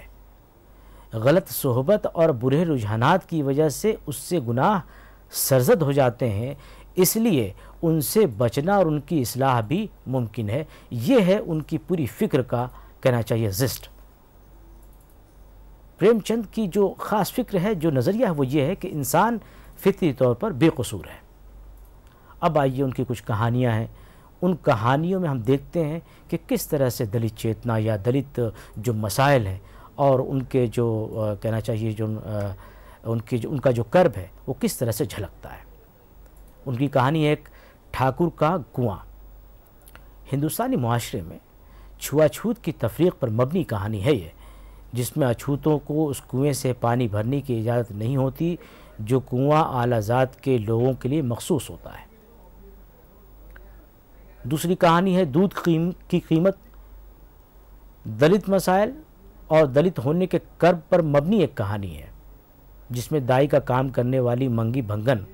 غلط صحبت اور برے رجحانات کی وجہ سے اس سے گناہ سرزد ہو جاتے ہیں۔ اس لیے ان سے بچنا اور ان کی اصلاح بھی ممکن ہے۔ یہ ہے ان کی پوری فکر کا کہنا چاہیے زسٹ پریم چند کی جو خاص فکر ہے، جو نظریہ ہے، وہ یہ ہے کہ انسان فطری طور پر بے قصور ہے۔ اب آئیے ان کی کچھ کہانیاں ہیں۔ ان کہانیوں میں ہم دیکھتے ہیں کہ کس طرح سے دلت چیتنا یا دلت جو مسائل ہیں اور ان کے جو کہنا چاہیے جو ان کی جو، ان کا جو کرب ہے، وہ کس طرح سے جھلکتا ہے۔ ان کی کہانی ایک ٹھاکر کا کنواں ہندوستانی معاشرے میں چھوا چھوت کی تفریق پر مبنی کہانی ہے یہ۔ جس میں اچھوتوں کو اس کنویں سے پانی بھرنے کی اجازت نہیں ہوتی، جو کنواں اعلیٰ ذات کے لوگوں کے لیے مخصوص ہوتا ہے۔ دوسری کہانی ہے دودھ کی قیمت دلت مسائل اور دلت ہونے کے کرب پر مبنی ایک کہانی ہے، جس میں دائی کا کام کرنے والی منگی بھنگن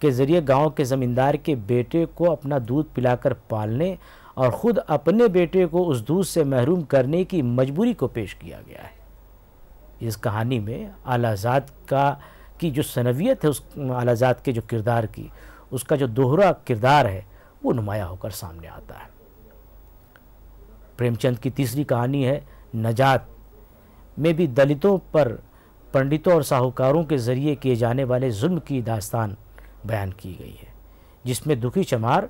کے ذریعے گاؤں کے زمیندار کے بیٹے کو اپنا دودھ پلا کر پالنے اور خود اپنے بیٹے کو اس دودھ سے محروم کرنے کی مجبوری کو پیش کیا گیا ہے۔ اس کہانی میں اعلیٰ ذات کا کی جو سنویت ہے، اس اعلیٰ ذات کے جو کردار کی، اس کا جو دوہرا کردار ہے، وہ نمایاں ہو کر سامنے آتا ہے۔ پریم چند کی تیسری کہانی ہے، نجات۔ میں بھی دلتوں پر پنڈتوں اور ساہوکاروں کے ذریعے کیے جانے والے ظلم کی داستان بیان کی گئی ہے، جس میں دکھی چمار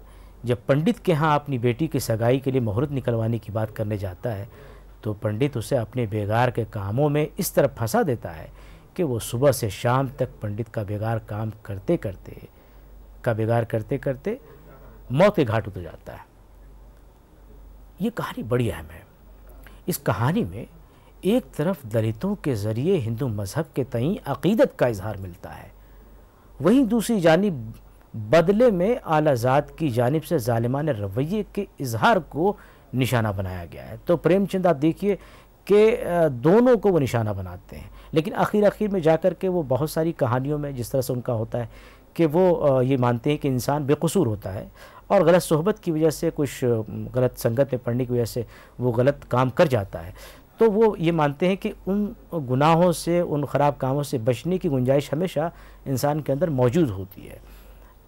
جب پنڈت کے ہاں اپنی بیٹی کی سگائی کے لیے مہرت نکلوانے کی بات کرنے جاتا ہے، تو پنڈت اسے اپنے بیگار کے کاموں میں اس طرح پھنسا دیتا ہے کہ وہ صبح سے شام تک پنڈت کا بیگار کام کرتے کرتے، کا بیگار کرتے کرتے موت کے گھاٹ اتر جاتا ہے۔ یہ کہانی بڑی اہم ہے۔ اس کہانی میں ایک طرف دلتوں کے ذریعے ہندو مذہب کے تئیں عقیدت کا اظہار ملتا ہے، وہیں دوسری جانب بدلے میں اعلیٰ ذات کی جانب سے ظالمان رویے کے اظہار کو نشانہ بنایا گیا ہے۔ تو پریم چند آپ دیکھیے کہ دونوں کو وہ نشانہ بناتے ہیں۔ لیکن آخر آخر میں جا کر کے وہ بہت ساری کہانیوں میں جس طرح سے ان کا ہوتا ہے کہ وہ یہ مانتے ہیں کہ انسان بے قصور ہوتا ہے اور غلط صحبت کی وجہ سے، کچھ غلط سنگت میں پڑھنے کی وجہ سے وہ غلط کام کر جاتا ہے۔ تو وہ یہ مانتے ہیں کہ ان گناہوں سے، ان خراب کاموں سے بچنے کی گنجائش ہمیشہ انسان کے اندر موجود ہوتی ہے۔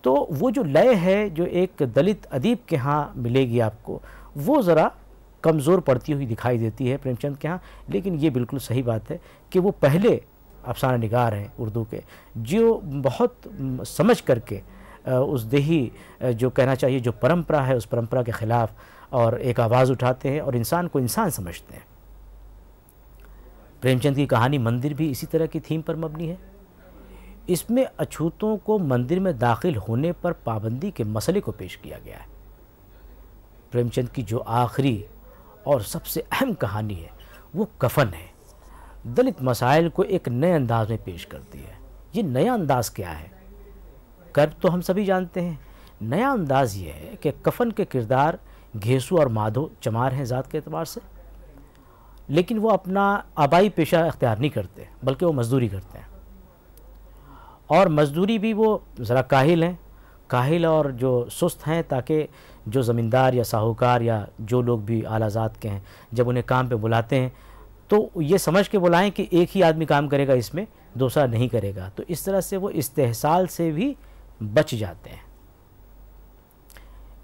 تو وہ جو لیے ہے، جو ایک دلت ادیب کے ہاں ملے گی آپ کو، وہ ذرا کمزور پڑتی ہوئی دکھائی دیتی ہے پریم چند کے ہاں۔ لیکن یہ بالکل صحیح بات ہے کہ وہ پہلے افسانہ نگار ہیں اردو کے۔ جو بہت سمجھ کر کے اس دیہی جو کہنا چاہیے، جو پرمپرا ہے، اس پرمپرا کے خلاف اور ایک آواز اٹھاتے ہیں اور انسان کو انسان سمجھتے ہیں۔ پریم چند کی کہانی مندر بھی اسی طرح کی تھیم پر مبنی ہے۔ اس میں اچھوتوں کو مندر میں داخل ہونے پر پابندی کے مسئلے کو پیش کیا گیا ہے۔ پریم چند کی جو آخری اور سب سے اہم کہانی ہے، وہ کفن ہے۔ دلت مسائل کو ایک نئے انداز میں پیش کرتی ہے۔ یہ نیا انداز کیا ہے؟ کرب تو ہم سبھی جانتے ہیں۔ نیا انداز یہ ہے کہ کفن کے کردار گھیسو اور مادھو چمار ہیں ذات کے اعتبار سے۔ لیکن وہ اپنا آبائی پیشہ اختیار نہیں کرتے، بلکہ وہ مزدوری کرتے ہیں۔ اور مزدوری بھی وہ ذرا کاہل ہیں، کاہل اور جو سست ہیں تاکہ جو زمیندار یا ساہوکار یا جو لوگ بھی اعلیٰ ذات کے ہیں جب انہیں کام پہ بلاتے ہیں، تو یہ سمجھ کے بلائیں کہ ایک ہی آدمی کام کرے گا اس میں، دوسرا نہیں کرے گا۔ تو اس طرح سے وہ استحصال سے بھی بچ جاتے ہیں۔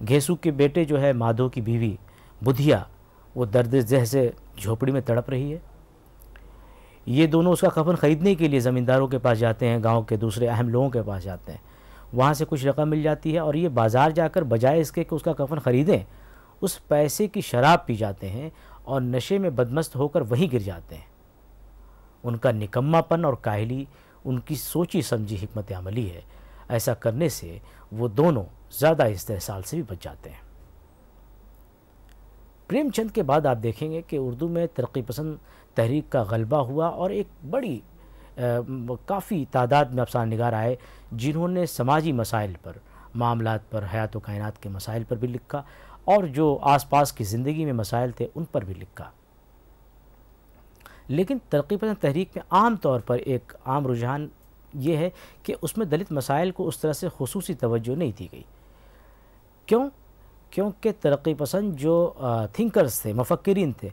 گھیسو کے بیٹے جو ہے مادھو کی بیوی بدھیا، وہ درد ذہ سے جھوپڑی میں تڑپ رہی ہے۔ یہ دونوں اس کا کفن خریدنے کے لیے زمینداروں کے پاس جاتے ہیں، گاؤں کے دوسرے اہم لوگوں کے پاس جاتے ہیں۔ وہاں سے کچھ رقم مل جاتی ہے اور یہ بازار جا کر بجائے اس کے کہ اس کا کفن خریدیں۔ اس پیسے کی شراب پی جاتے ہیں اور نشے میں بدمست ہو کر وہیں گر جاتے ہیں۔ ان کا نکمہ پن اور کاہلی ان کی سوچی سمجھی حکمت عملی ہے۔ ایسا کرنے سے وہ دونوں زیادہ استحصال سے بھی بچ جاتے ہیں۔ پریم چند کے بعد آپ دیکھیں گے کہ اردو میں ترقی پسند تحریک کا غلبہ ہوا اور ایک بڑی کافی تعداد میں افسانہ نگار آئے جنہوں نے سماجی مسائل پر، معاملات پر، حیات و کائنات کے مسائل پر بھی لکھا اور جو آس پاس کی زندگی میں مسائل تھے ان پر بھی لکھا۔ لیکن ترقی پسند تحریک میں عام طور پر ایک عام رجحان یہ ہے کہ اس میں دلت مسائل کو اس طرح سے خصوصی توجہ نہیں دی گئی۔ کیوں؟ کیونکہ ترقی پسند جو تھنکرز تھے، مفکرین تھے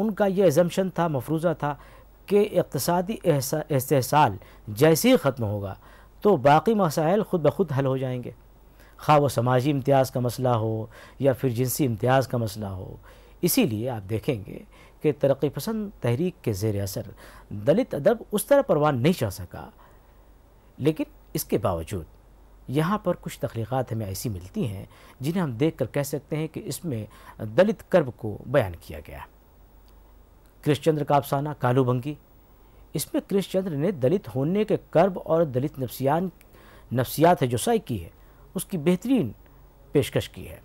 ان کا یہ ایزمشن تھا، مفروضہ تھا کہ اقتصادی استحصال جیسے ہی ختم ہوگا تو باقی مسائل خود بخود حل ہو جائیں گے۔ خواہ وہ سماجی امتیاز کا مسئلہ ہو یا پھر جنسی امتیاز کا مسئلہ ہو۔ اسی لیے آپ دیکھیں گے کہ ترقی پسند تحریک کے زیر اثر دلت ادب اس طرح پروان نہیں چاہ سکا۔ لیکن اس کے باوجود یہاں پر کچھ تخلیقات ہمیں ایسی ملتی ہیں جنہیں ہم دیکھ کر کہہ سکتے ہیں کہ اس میں دلت کرب کو بیان کیا گیا۔ ہے کرش چندر کا افسانہ کالو بنگی اس میں کرش چندر نے دلت ہونے کے کرب اور دلت نفسیان، نفسیات ہے جو سائی کی ہے اس کی بہترین پیشکش کی ہے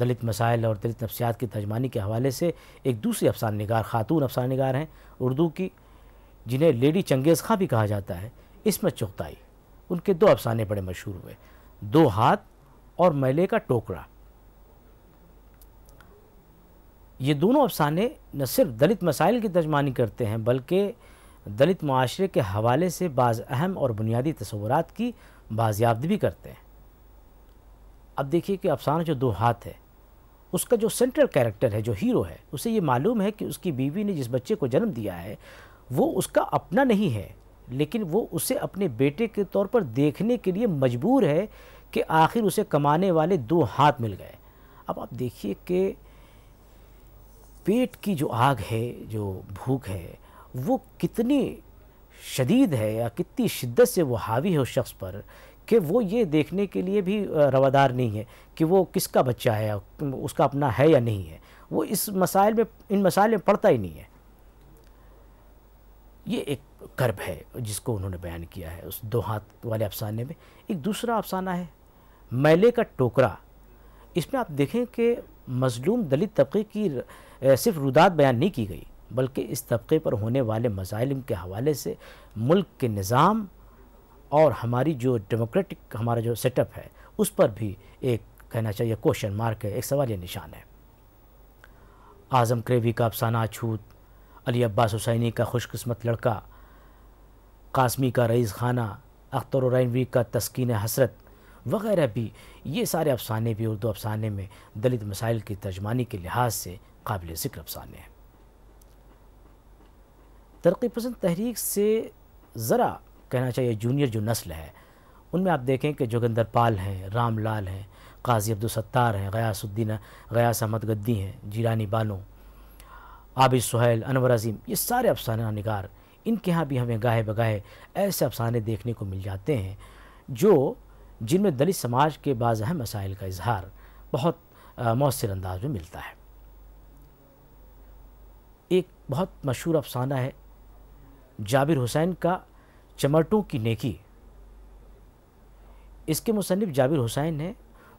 دلت مسائل اور دلت نفسیات کی ترجمانی کے حوالے سے ایک دوسری افسانہ نگار خاتون افسانہ نگار ہیں، اردو کی، جنہیں لیڈی چنگیز خاں بھی کہا جاتا ہے اس میں چغتائی۔ ان کے دو افسانے بڑے مشہور ہوئے، دو ہاتھ اور میلے کا ٹوکرا۔ یہ دونوں افسانے نہ صرف دلت مسائل کی ترجمانی کرتے ہیں، بلکہ دلت معاشرے کے حوالے سے بعض اہم اور بنیادی تصورات کی بازیابی بھی کرتے ہیں۔ اب دیکھیے کہ افسانہ جو دو ہاتھ ہے، اس کا جو سینٹرل کیریکٹر ہے، جو ہیرو ہے، اسے یہ معلوم ہے کہ اس کی بیوی نے جس بچے کو جنم دیا ہے، وہ اس کا اپنا نہیں ہے، لیکن وہ اسے اپنے بیٹے کے طور پر دیکھنے کے لیے مجبور ہے کہ آخر اسے کمانے والے دو ہاتھ مل گئے۔ اب آپ دیکھیے کہ پیٹ کی جو آگ ہے، جو بھوک ہے، وہ کتنی شدید ہے یا کتنی شدت سے وہ حاوی ہے اس شخص پر کہ وہ یہ دیکھنے کے لیے بھی روادار نہیں ہے کہ وہ کس کا بچہ ہے، اس کا اپنا ہے یا نہیں ہے۔ وہ اس مسائل میں، ان مسائل میں پڑھتا ہی نہیں ہے۔ یہ ایک کرب ہے جس کو انہوں نے بیان کیا ہے اس دو ہاتھ والے افسانے میں۔ ایک دوسرا افسانہ ہے، میلے کا ٹوکرا۔ اس میں آپ دیکھیں کہ مظلوم دلت طبقے کی صرف رودات بیان نہیں کی گئی، بلکہ اس طبقے پر ہونے والے مظالم کے حوالے سے ملک کے نظام اور ہماری جو ڈیموکریٹک، ہمارا جو سیٹ اپ ہے، اس پر بھی ایک کہنا چاہیے کوشچن مارک ہے، ایک سوال یہ نشان ہے۔ اعظم کریوی کا افسانہ چھوت، علی عباس حسینی کا خوش قسمت لڑکا، قاسمی کا رئیس خانہ، اختر و رینوی کا تسکین حسرت وغیرہ بھی، یہ سارے افسانے بھی اردو افسانے میں دلت مسائل کی ترجمانی کے لحاظ سے قابل ذکر افسانے ہیں ترقی پسند تحریک سے ذرا کہنا چاہیے جونیئر جو نسل ہے، ان میں آپ دیکھیں کہ جوگندر پال ہیں، رام لال ہیں، قاضی عبدالستار ہیں غیاس الدین غیاس احمد گدی ہیں جیرانی بانو عابد سہیل، انور عظیم، یہ سارے افسانہ نگار، ان کے ہاں بھی ہمیں گاہے بگاہے ایسے افسانے دیکھنے کو مل جاتے ہیں جو جن میں دلت سماج کے بعض اہم مسائل کا اظہار بہت مؤثر انداز میں ملتا ہے۔ بہت مشہور افسانہ ہے جابر حسین کا چمرٹوں کی نیکی۔ اس کے مصنف جابر حسین ہیں۔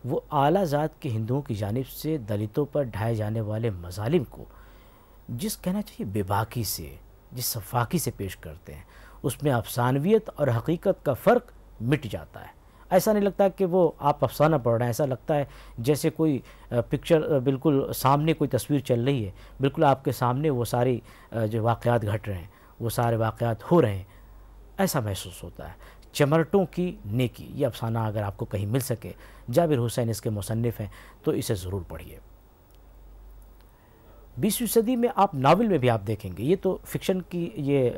وہ اعلیٰ ذات کے ہندوؤں کی جانب سے دلتوں پر ڈھائے جانے والے مظالم کو جس کہنا چاہیے بے باکی سے، جس صفاقی سے پیش کرتے ہیں، اس میں افسانویت اور حقیقت کا فرق مٹ جاتا ہے۔ ایسا نہیں لگتا کہ وہ آپ افسانہ پڑھ رہے ہیں، ایسا لگتا ہے جیسے کوئی پکچر بالکل سامنے کوئی تصویر چل رہی ہے۔ بالکل آپ کے سامنے وہ ساری جو واقعات گھٹ رہے ہیں، وہ سارے واقعات ہو رہے ہیں۔ ایسا محسوس ہوتا ہے۔ چمرٹوں کی نیکی، یہ افسانہ اگر آپ کو کہیں مل سکے، جابر حسین اس کے مصنف ہیں، تو اسے ضرور پڑھیے۔ بیسویں صدی میں آپ ناول میں بھی آپ دیکھیں گے۔ یہ تو فکشن کی یہ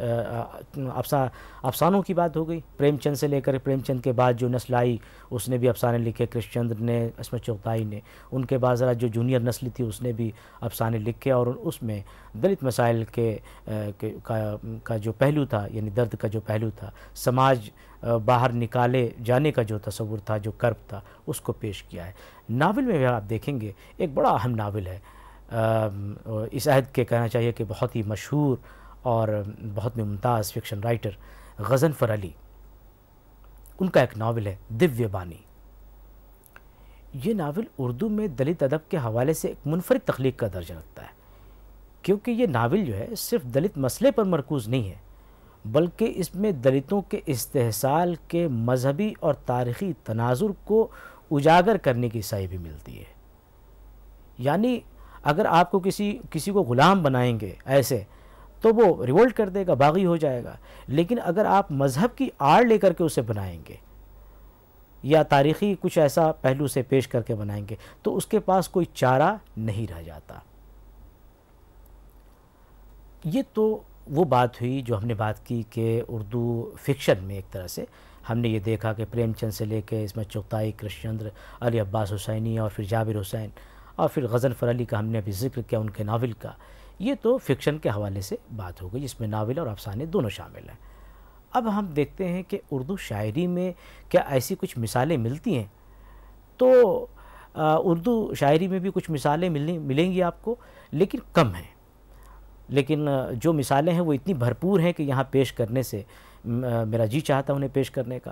افسانوں کی بات ہو گئی۔ پریم چند سے لے کر پریم چند کے بعد جو نسل آئی، اس نے بھی افسانے لکھے کرش چندر نے عصمت چوتائی نے۔ ان کے بعد ذرا جو جونیئر نسل تھی، اس نے بھی افسانے لکھے اور اس میں دلت مسائل کے کا جو پہلو تھا یعنی درد کا جو پہلو تھا، سماج باہر نکالے جانے کا جو تصور تھا، جو کرب تھا، اس کو پیش کیا ہے۔ ناول میں بھی آپ دیکھیں گے، ایک بڑا اہم ناول ہے۔ اس عہد کے کہنا چاہیے کہ بہت ہی مشہور اور بہت ممتاز فکشن رائٹر غزن فر علی ان کا ایک ناول ہے دیویہ بانی۔ یہ ناول اردو میں دلت ادب کے حوالے سے ایک منفرد تخلیق کا درجہ رکھتا ہے، کیونکہ یہ ناول جو ہے صرف دلت مسئلے پر مرکوز نہیں ہے، بلکہ اس میں دلتوں کے استحصال کے مذہبی اور تاریخی تناظر کو اجاگر کرنے کی صحیح بھی ملتی ہے۔ یعنی اگر آپ کو کسی کسی کو غلام بنائیں گے ایسے، تو وہ ریولٹ کر دے گا، باغی ہو جائے گا۔ لیکن اگر آپ مذہب کی آڑ لے کر کے اسے بنائیں گے، یا تاریخی کچھ ایسا پہلو سے پیش کر کے بنائیں گے، تو اس کے پاس کوئی چارہ نہیں رہ جاتا۔ یہ تو وہ بات ہوئی جو ہم نے بات کی کہ اردو فکشن میں ایک طرح سے۔ ہم نے یہ دیکھا کہ پریم چند سے لے کے اس میں چغتائی کرش چندر علی عباس حسینی اور پھر جابر حسین۔ اور پھر غزن علی کا ہم نے ابھی ذکر کیا، ان کے ناول کا۔ یہ تو فکشن کے حوالے سے بات ہو گئی، جس میں ناول اور افسانے دونوں شامل ہیں۔ اب ہم دیکھتے ہیں کہ اردو شاعری میں کیا ایسی کچھ مثالیں ملتی ہیں؟ تو اردو شاعری میں بھی کچھ مثالیں ملیں گی آپ کو، لیکن کم ہیں۔ لیکن جو مثالیں ہیں وہ اتنی بھرپور ہیں کہ یہاں پیش کرنے سے میرا جی چاہتا انہیں پیش کرنے کا۔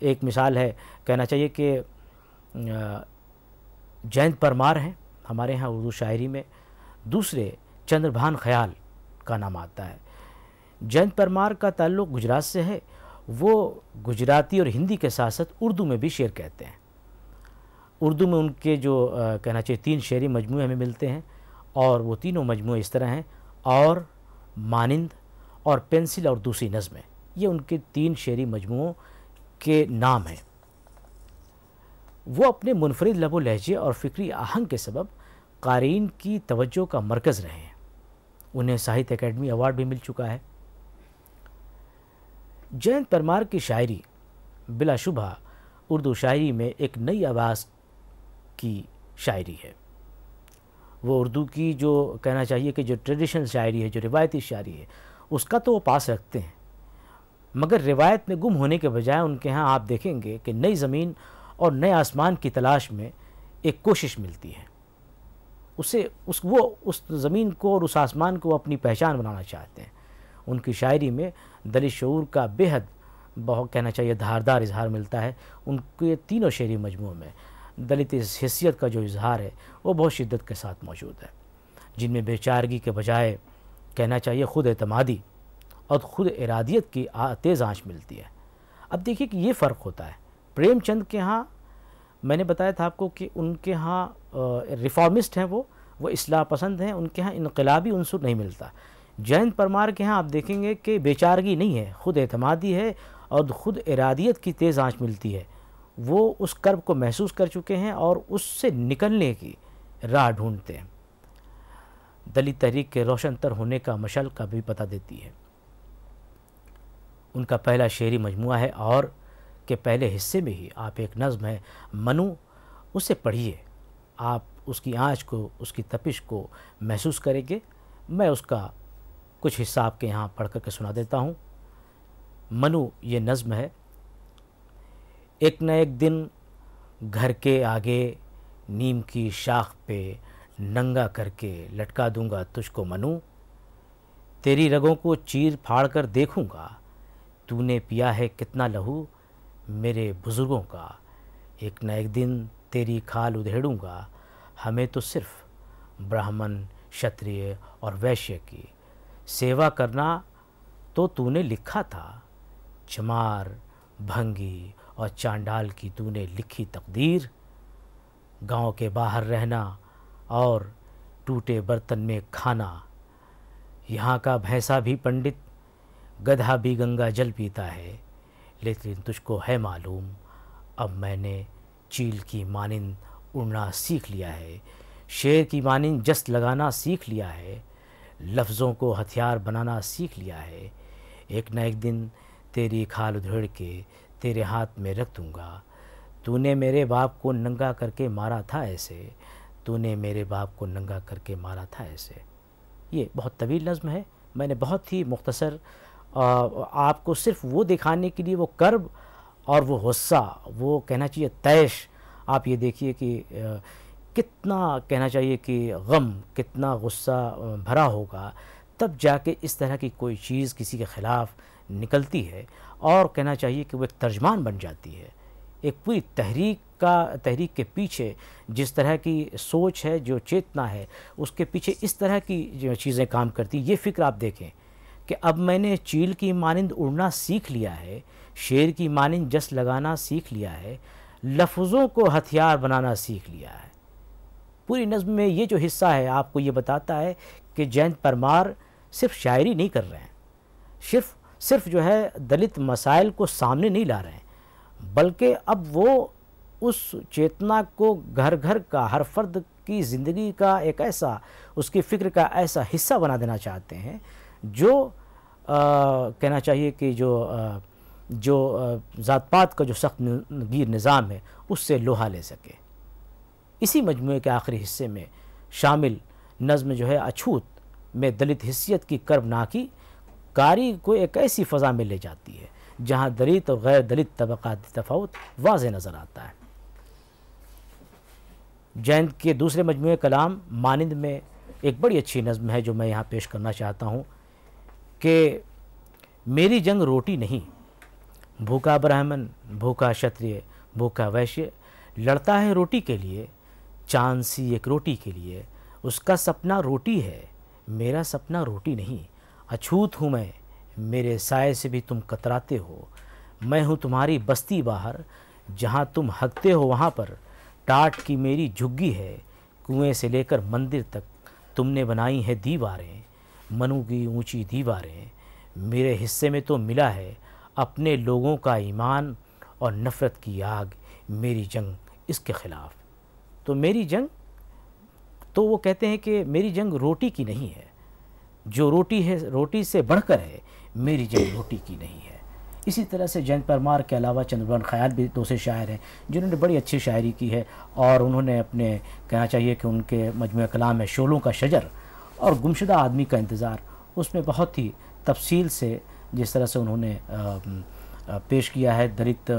ایک مثال ہے، کہنا چاہیے کہ جینت پرمار ہیں، ہمارے ہاں اردو شاعری میں۔ دوسرے چندر بھان خیال کا نام آتا ہے۔ جینت پرمار کا تعلق گجرات سے ہے۔ وہ گجراتی اور ہندی کے ساتھ ساتھ اردو میں بھی شعر کہتے ہیں۔ اردو میں ان کے جو کہنا چاہیے، تین شعری مجموعے ہمیں ملتے ہیں۔ اور وہ تینوں مجموعے اس طرح ہیں۔ اور، مانند اور پینسل اور دوسری نظمیں۔ یہ ان کے تین شعری مجموعوں کے نام ہیں۔ وہ اپنے منفرد لب و لہجے اور فکری آہنگ کے سبب قارئین کی توجہ کا مرکز رہے ہیں۔ انہیں ساہت اکیڈمی ایوارڈ بھی مل چکا ہے۔ جینت پرمار کی شاعری بلا شبہ اردو شاعری میں ایک نئی آواز کی شاعری ہے۔ وہ اردو کی جو کہنا چاہیے کہ جو ٹریڈیشنل شاعری ہے، جو روایتی شاعری ہے، اس کا تو وہ پاس رکھتے ہیں۔ مگر روایت میں گم ہونے کے بجائے ان کے ہاں آپ دیکھیں گے کہ نئی زمین اور نئے آسمان کی تلاش میں ایک کوشش ملتی ہے۔ اسے اس وہ اس زمین کو اور اس آسمان کو اپنی پہچان بنانا چاہتے ہیں۔ ان کی شاعری میں دلی شعور کا بے حد بہت کہنا چاہیے دھاردار اظہار ملتا ہے۔ ان کے تینوں شعری مجموعوں میں دلت حیثیت کا جو اظہار ہے، وہ بہت شدت کے ساتھ موجود ہے۔ جن میں بیچارگی کے بجائے کہنا چاہیے خود اعتمادی اور خود ارادیت کی تیز آنچ ملتی ہے۔ اب دیکھیے کہ یہ فرق ہوتا ہے۔ پریم چند کے ہاں میں نے بتایا تھا آپ کو کہ ان کے ہاں ریفارمسٹ ہیں وہ وہ اصلاح پسند ہیں، ان کے ہاں انقلابی عنصر نہیں ملتا۔ جینت پرمار کے ہاں آپ دیکھیں گے کہ بیچارگی نہیں ہے، خود اعتمادی ہے اور خود ارادیت کی تیز آنچ ملتی ہے۔ وہ اس کرب کو محسوس کر چکے ہیں اور اس سے نکلنے کی راہ ڈھونڈتے ہیں۔ دلت تحریک کے روشن تر ہونے کا مشل کا بھی پتہ دیتی ہے۔ ان کا پہلا شعری مجموعہ ہے اور کہ پہلے حصے میں ہی آپ ایک نظم ہے، منو، اسے پڑھیے۔ آپ اس کی آنچ کو، اس کی تپش کو محسوس کریں گے۔ میں اس کا کچھ حصہ آپ کے یہاں پڑھ کر کے سنا دیتا ہوں۔ منو، یہ نظم ہے۔ ایک نہ ایک دن گھر کے آگے نیم کی شاخ پہ ننگا کر کے لٹکا دوں گا تجھ کو منو۔ تیری رگوں کو چیر پھاڑ کر دیکھوں گا۔ تو نے پیا ہے کتنا لہو۔ میرے بزرگوں کا، ایک نہ ایک دن تیری کھال ادھیڑوں گا۔ ہمیں تو صرف برہمن، شتریہ اور ویشیہ کی سیوا کرنا تو تو نے لکھا تھا۔ چمار، بھنگی اور چانڈال کی تو نے لکھی تقدیر۔ گاؤں کے باہر رہنا اور ٹوٹے برتن میں کھانا۔ یہاں کا بھینسا بھی پنڈت، گدھا بھی گنگا جل پیتا ہے۔ لیکن تجھ کو ہے معلوم، اب میں نے چیل کی مانند اڑنا سیکھ لیا ہے، شیر کی مانند جست لگانا سیکھ لیا ہے، لفظوں کو ہتھیار بنانا سیکھ لیا ہے۔ ایک نہ ایک دن تیری کھال ادھڑ کے تیرے ہاتھ میں رکھ دوں گا۔ تو نے میرے باپ کو ننگا کر کے مارا تھا ایسے۔ تو نے میرے باپ کو ننگا کر کے مارا تھا ایسے۔ یہ بہت طویل نظم ہے، میں نے بہت ہی مختصر آپ کو صرف وہ دکھانے کے لیے وہ کرب اور وہ غصہ، وہ کہنا چاہیے تیش۔ آپ یہ دیکھیے کہ کتنا کہنا چاہیے کہ غم، کتنا غصہ بھرا ہوگا تب جا کے اس طرح کی کوئی چیز کسی کے خلاف نکلتی ہے اور کہنا چاہیے کہ وہ ایک ترجمان بن جاتی ہے۔ ایک پوری تحریک کا، تحریک کے پیچھے جس طرح کی سوچ ہے، جو چیتنا ہے، اس کے پیچھے اس طرح کی جو چیزیں کام کرتی، یہ فکر آپ دیکھیں۔ کہ اب میں نے چیل کی مانند اڑنا سیکھ لیا ہے، شیر کی مانند جس لگانا سیکھ لیا ہے، لفظوں کو ہتھیار بنانا سیکھ لیا ہے۔ پوری نظم میں یہ جو حصہ ہے، آپ کو یہ بتاتا ہے کہ جینت پرمار صرف شاعری نہیں کر رہے ہیں، صرف صرف جو ہے دلت مسائل کو سامنے نہیں لا رہے ہیں، بلکہ اب وہ اس چیتنا کو گھر گھر کا، ہر فرد کی زندگی کا ایک ایسا، اس کی فکر کا ایسا حصہ بنا دینا چاہتے ہیں۔ جو کہنا چاہیے کہ جو جو ذات پات کا جو سخت گیر نظام ہے، اس سے لوہا لے سکے۔ اسی مجموعے کے آخری حصے میں شامل نظم جو ہے، اچھوت میں دلت حصیت کی کرب ناکی کاری کو ایک ایسی فضا میں لے جاتی ہے، جہاں دلت اور غیر دلت طبقات تفاوت واضح نظر آتا ہے۔ جینت کے دوسرے مجموعے کلام مانند میں ایک بڑی اچھی نظم ہے جو میں یہاں پیش کرنا چاہتا ہوں۔ کہ میری جنگ روٹی نہیں، بھوکا برہمن، بھوکا شتریہ، بھوکا ویشیہ، لڑتا ہے روٹی کے لیے، چاند سی ایک روٹی کے لیے، اس کا سپنا روٹی ہے، میرا سپنا روٹی نہیں، اچھوت ہوں میں، میرے سائے سے بھی تم کتراتے ہو، میں ہوں تمہاری بستی باہر، جہاں تم ہگتے ہو وہاں پر، ٹاٹ کی میری جھگی ہے، کنویں سے لے کر مندر تک، تم نے بنائی ہیں دیواریں منو کی اونچی دیواریں میرے حصے میں تو ملا ہے اپنے لوگوں کا ایمان اور نفرت کی آگ، میری جنگ اس کے خلاف۔ تو میری جنگ؟ تو وہ کہتے ہیں کہ میری جنگ روٹی کی نہیں ہے۔ جو روٹی ہے، روٹی سے بڑھ کر ہے، میری جنگ روٹی کی نہیں ہے۔ اسی طرح سے جین پرمار کے علاوہ چندربان خیال بھی دوسرے شاعر ہیں، جنہوں نے بڑی اچھی شاعری کی ہے اور انہوں نے اپنے، کہنا چاہیے کہ ان کے مجموعہ کلام ہے شولوں کا شجر اور گمشدہ آدمی کا انتظار اس میں بہت ہی تفصیل سے جس طرح سے انہوں نے پیش کیا ہے دلت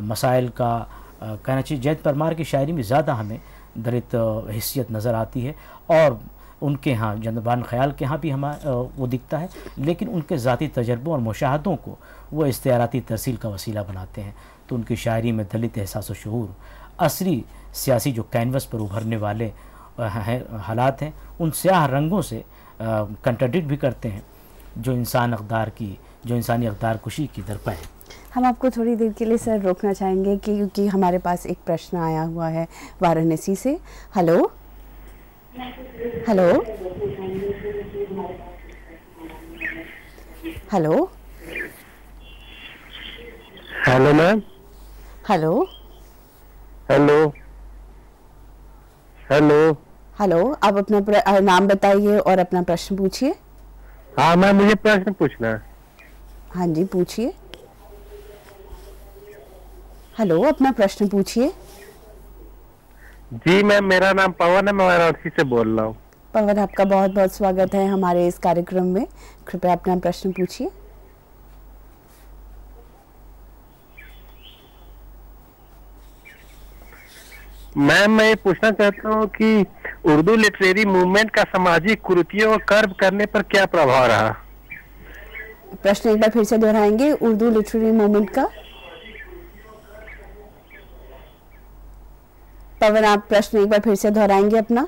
مسائل کا کہنا چاہیے جین پرمار کی شاعری میں زیادہ ہمیں دلت حیثیت نظر آتی ہے اور ان کے ہاں جنبان خیال کے ہاں بھی ہمیں وہ دکھتا ہے، لیکن ان کے ذاتی تجربوں اور مشاہدوں کو وہ استعاراتی ترسیل کا وسیلہ بناتے ہیں۔ تو ان کی شاعری میں دلت، احساس و شعور عصری سیاسی جو کینوس پر ابھرنے والے حالات ہیں ان سیاہ رنگوں سے کنٹرڈکٹ بھی کرتے ہیں جو انسان اقدار کی جو انسانی اقدار کشی کی درپا ہے
ہم آپ کو تھوڑی دیر کے لیے سر روکنا چاہیں گے کیونکہ ہمارے پاس ایک پرشن آیا ہوا ہے وارانسی سے۔ Hello? Hello? Hello?
Hello ma'am.
Hello?
Hello hello.
Hello آپ اپنا نام بتائیے اور اپنا پرشن پوچھیے۔
ہاں میم مجھے پرشن پوچھنا ہے۔
ہاں جی پوچھیے۔ ہلو اپنا پرشن پوچھیے۔
جی میم میرا نام پون ہے میں وارانسی سے بول رہا ہوں۔
پون آپ کا بہت بہت سواگت ہے ہمارے اس کارکرم میں۔ کرپیا اپنا پرشن پوچھیے۔
میم میں یہ پوچھنا چاہتا ہوں کہ اردو لٹریری موومنٹ کا سماجی کرتیوں کو کرب کرنے پر کیا پربھاؤ رہا؟
پرشن ایک بار پھر سے دہرائیں گے اردو لٹریری موومنٹ کا۔ پون آپ پرشن ایک بار پھر سے دہرائیں گے اپنا۔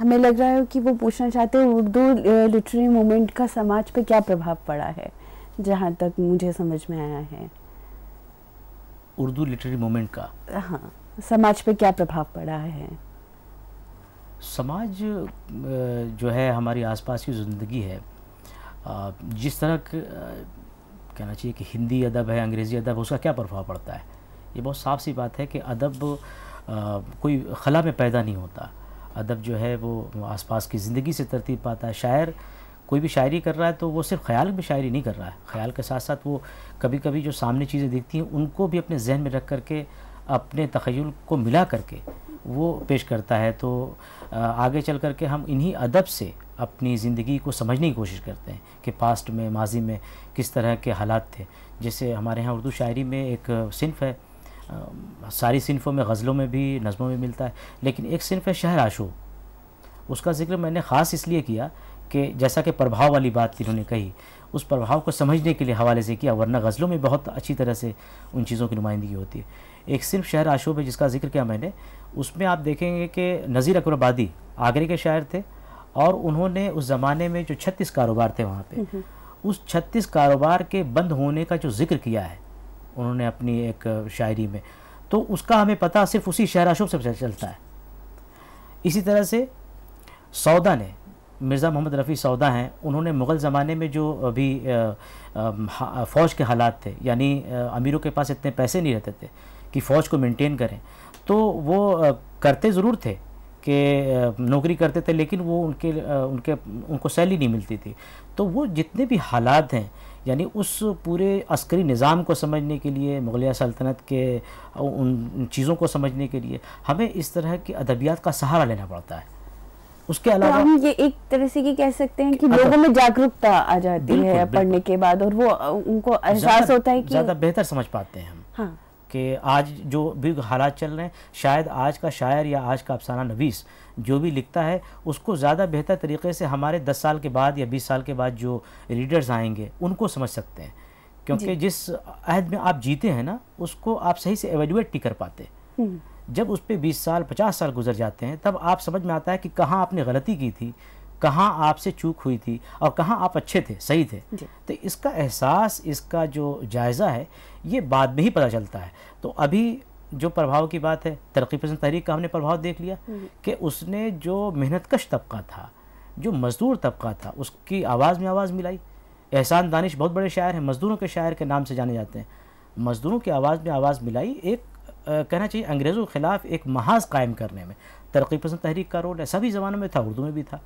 ہمیں لگ رہا ہے کہ وہ پوچھنا چاہتے ہیں اردو لٹری مومنٹ کا سماج پہ کیا پربھاؤ پڑا ہے جہاں تک مجھے سمجھ میں آیا ہے۔
اردو لٹری مومنٹ کا؟
ہاں سماج پہ کیا پربھاؤ پڑا ہے؟
سماج جو ہے ہماری آس پاس کی زندگی ہے جس طرح کہنا چاہیے کہ ہندی ادب ہے انگریزی ادب اس کا کیا پربھاؤ پڑتا ہے؟ یہ بہت صاف سی بات ہے کہ ادب کوئی خلا میں پیدا نہیں ہوتا۔ ادب جو ہے وہ آس پاس کی زندگی سے ترتیب پاتا ہے۔ شاعر کوئی بھی شاعری کر رہا ہے تو وہ صرف خیال میں شاعری نہیں کر رہا ہے۔ خیال کے ساتھ ساتھ وہ کبھی کبھی جو سامنے چیزیں دیکھتی ہیں، ان کو بھی اپنے ذہن میں رکھ کر کے، اپنے تخیل کو ملا کر کے وہ پیش کرتا ہے۔ تو آگے چل کر کے ہم انہی ادب سے اپنی زندگی کو سمجھنے کی کوشش کرتے ہیں کہ پاسٹ میں، ماضی میں کس طرح کے حالات تھے۔ جیسے ہمارے ہاں اردو شاعری میں ایک صنف ہے۔ ساری صنفوں میں غزلوں میں بھی نظموں میں ملتا ہے۔ لیکن ایک صنف ہے شہر آشو۔ اس کا ذکر میں نے خاص اس لیے کیا کہ جیسا کہ پربھاؤ والی بات انہوں نے کہی اس پربھاؤ کو سمجھنے کے لیے حوالے سے کیا ورنہ غزلوں میں بہت اچھی طرح سے ان چیزوں کی نمائندگی ہوتی ہے۔ ایک صرف شہر آشوب ہے جس کا ذکر کیا میں نے اس میں آپ دیکھیں گے کہ نذیر اکبر آبادی آگرے کے شاعر تھے اور انہوں نے اس زمانے میں جو چھتیس کاروبار تھے وہاں پہ اس چھتیس کاروبار کے بند ہونے کا جو ذکر کیا ہے انہوں نے اپنی ایک شاعری میں۔ تو اس کا ہمیں پتہ صرف اسی شہر آشوب سے چلتا ہے۔ اسی طرح سے سودا نے، مرزا محمد رفیع سودا ہیں، انہوں نے مغل زمانے میں جو ابھی فوج کے حالات تھے یعنی امیروں کے پاس اتنے پیسے نہیں رہتے تھے کہ فوج کو مینٹین کریں۔ تو وہ کرتے ضرور تھے کہ نوکری کرتے تھے، لیکن وہ ان کے ان کے، ان کو سیلی نہیں ملتی تھی۔ تو وہ جتنے بھی حالات ہیں یعنی اس پورے عسکری نظام کو سمجھنے کے لیے مغلیہ سلطنت کے ان چیزوں کو سمجھنے کے لیے ہمیں اس طرح کی ادبیات کا سہارا لینا پڑتا ہے۔
اس کے علاوہ ہم یہ ایک طرح سے یہ کہہ سکتے ہیں کہ لوگوں میں جاگرکتا آ جاتی ہے پڑھنے کے بعد اور وہ ان کو احساس ہوتا ہے کہ
زیادہ بہتر سمجھ پاتے ہیں ہم ہاں۔ کہ آج جو بھی حالات چل رہے ہیں شاید آج کا شاعر یا آج کا افسانہ نویس جو بھی لکھتا ہے اس کو زیادہ بہتر طریقے سے ہمارے دس سال کے بعد یا بیس سال کے بعد جو ریڈرز آئیں گے ان کو سمجھ سکتے ہیں۔ کیونکہ جی۔ جس عہد میں آپ جیتے ہیں نا اس کو آپ صحیح سے ایویڈویٹ نہیں کر پاتے۔ جب اس پہ بیس سال پچاس سال گزر جاتے ہیں تب آپ سمجھ میں آتا ہے کہ کہاں آپ نے غلطی کی تھی کہاں آپ سے چوک ہوئی تھی اور کہاں آپ اچھے تھے صحیح تھے۔ جی۔ تو اس کا احساس اس کا جو جائزہ ہے یہ بعد میں ہی پتہ چلتا ہے۔ تو ابھی جو پربھاؤ کی بات ہے ترقی پسند تحریک کا ہم نے پربھاؤ دیکھ لیا کہ اس نے جو محنت کش طبقہ تھا جو مزدور طبقہ تھا اس کی آواز میں آواز ملائی۔ احسان دانش بہت بڑے شاعر ہیں مزدوروں کے شاعر کے نام سے جانے جاتے ہیں۔ مزدوروں کی آواز میں آواز ملائی ایک کہنا چاہیے انگریزوں کے خلاف ایک محاذ قائم کرنے میں۔ ترقی پسند تحریک کا رول ہے سبھی زبانوں میں تھا اردو میں بھی تھا۔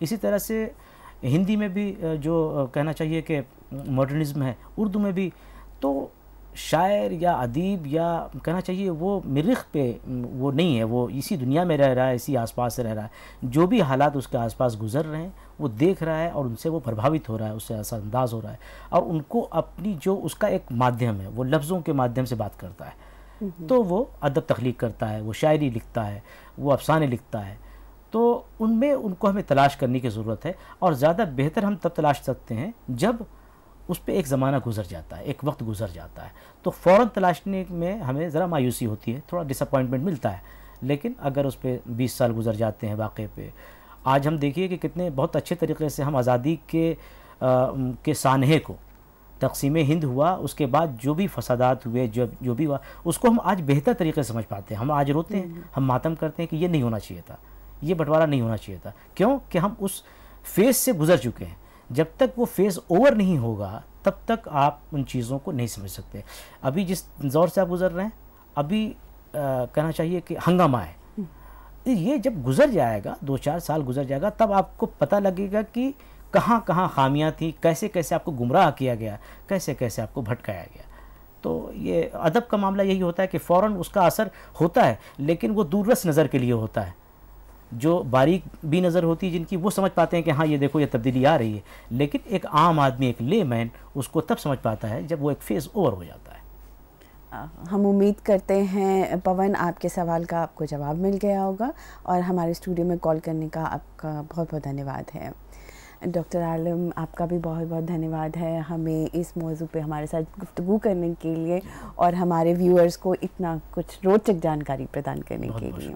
اسی طرح سے ہندی میں بھی جو کہنا چاہیے کہ ماڈرنزم ہے اردو میں بھی۔ تو شاعر یا ادیب یا کہنا چاہیے وہ مریخ پہ وہ نہیں ہے وہ اسی دنیا میں رہ رہا ہے اسی آس پاس سے رہ رہا ہے۔ جو بھی حالات اس کے آس پاس گزر رہے ہیں وہ دیکھ رہا ہے اور ان سے وہ پربھاوت ہو رہا ہے اس سے اثر انداز ہو رہا ہے۔ اور ان کو اپنی جو اس کا ایک مادھیم ہے وہ لفظوں کے مادھیم سے بات کرتا ہے۔ تو وہ ادب تخلیق کرتا ہے وہ شاعری لکھتا ہے وہ افسانے لکھتا ہے۔ تو ان میں ان کو ہمیں تلاش کرنے کی ضرورت ہے اور زیادہ بہتر ہم تب تلاش سکتے ہیں جب اس پہ ایک زمانہ گزر جاتا ہے، ایک وقت گزر جاتا ہے۔ تو فوراً تلاشنے میں ہمیں ذرا مایوسی ہوتی ہے، تھوڑا ڈس اپوائنٹمنٹ ملتا ہے۔ لیکن اگر اس پہ بیس سال گزر جاتے ہیں واقعے پہ، آج ہم دیکھیے کہ کتنے بہت اچھے طریقے سے ہم آزادی کے کے سانحے کو تقسیم ہند ہوا، اس کے بعد جو بھی فسادات ہوئے، جو جو بھی ہوا، اس کو ہم آج بہتر طریقے سے سمجھ پاتے ہیں۔ ہم آج روتے ہیں، ہم ماتم کرتے ہیں کہ یہ نہیں ہونا چاہیے تھا، یہ بٹوارہ نہیں ہونا چاہیے تھا۔ کیوں؟ کہ ہم اس فیز سے گزر چکے ہیں۔ جب تک وہ فیز اوور نہیں ہوگا تب تک آپ ان چیزوں کو نہیں سمجھ سکتے۔ ابھی جس زور سے آپ گزر رہے ہیں ابھی کہنا چاہیے کہ ہنگامہ ہے۔ یہ جب گزر جائے گا دو چار سال گزر جائے گا تب آپ کو پتہ لگے گا کہ کہاں کہاں خامیاں تھیں کیسے کیسے آپ کو گمراہ کیا گیا کیسے کیسے آپ کو بھٹکایا گیا۔ تو یہ ادب کا معاملہ یہی ہوتا ہے کہ فوراً اس کا اثر ہوتا ہے لیکن وہ دور رس نظر کے لیے ہوتا ہے۔ جو باریک بھی نظر ہوتی ہے جن کی وہ سمجھ پاتے ہیں کہ ہاں یہ دیکھو یہ تبدیلی آ رہی ہے۔ لیکن ایک عام آدمی ایک لے مین اس کو تب سمجھ پاتا ہے جب وہ ایک فیز اوور ہو جاتا ہے۔
ہم امید کرتے ہیں پون آپ کے سوال کا آپ کو جواب مل گیا ہوگا اور ہمارے اسٹوڈیو میں کال کرنے کا آپ کا بہت بہت دھنیہ واد ہے۔ ڈاکٹر عالم آپ کا بھی بہت بہت دھنیہ واد ہے ہمیں اس موضوع پہ ہمارے ساتھ گفتگو کرنے کے لیے اور ہمارے ویورز کو اتنا کچھ روچک جانکاری پردان کرنے کے لیے۔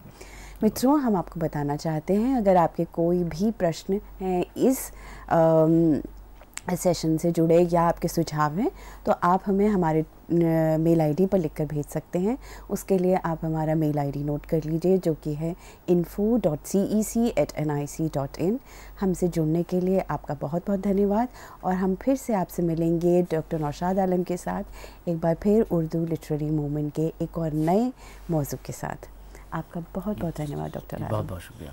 متروں ہم آپ کو بتانا چاہتے ہیں، اگر آپ کے کوئی بھی پرشن ہیں اس سیشن سے جڑے یا آپ کے سجھاؤ ہیں، تو آپ ہمیں ہمارے میل آئی ڈی پر لکھ کر بھیج سکتے ہیں۔ اس کے لیے آپ ہمارا میل آئی ڈی نوٹ کر لیجیے، جو کہ ہے info dot C E C at N I C dot in ہم سے جڑنے کے لیے آپ کا بہت بہت دھنیہ واد اور ہم پھر سے آپ سے ملیں گے ڈاکٹر نوشاد عالم کے ساتھ۔ ایک بار پھر اردو لٹریری موومنٹ کے ایک اور نئے موضوع کے ساتھ۔ آپ کا بہت بہت دھنیہ واد ڈاکٹر
بہت بہت شکریہ۔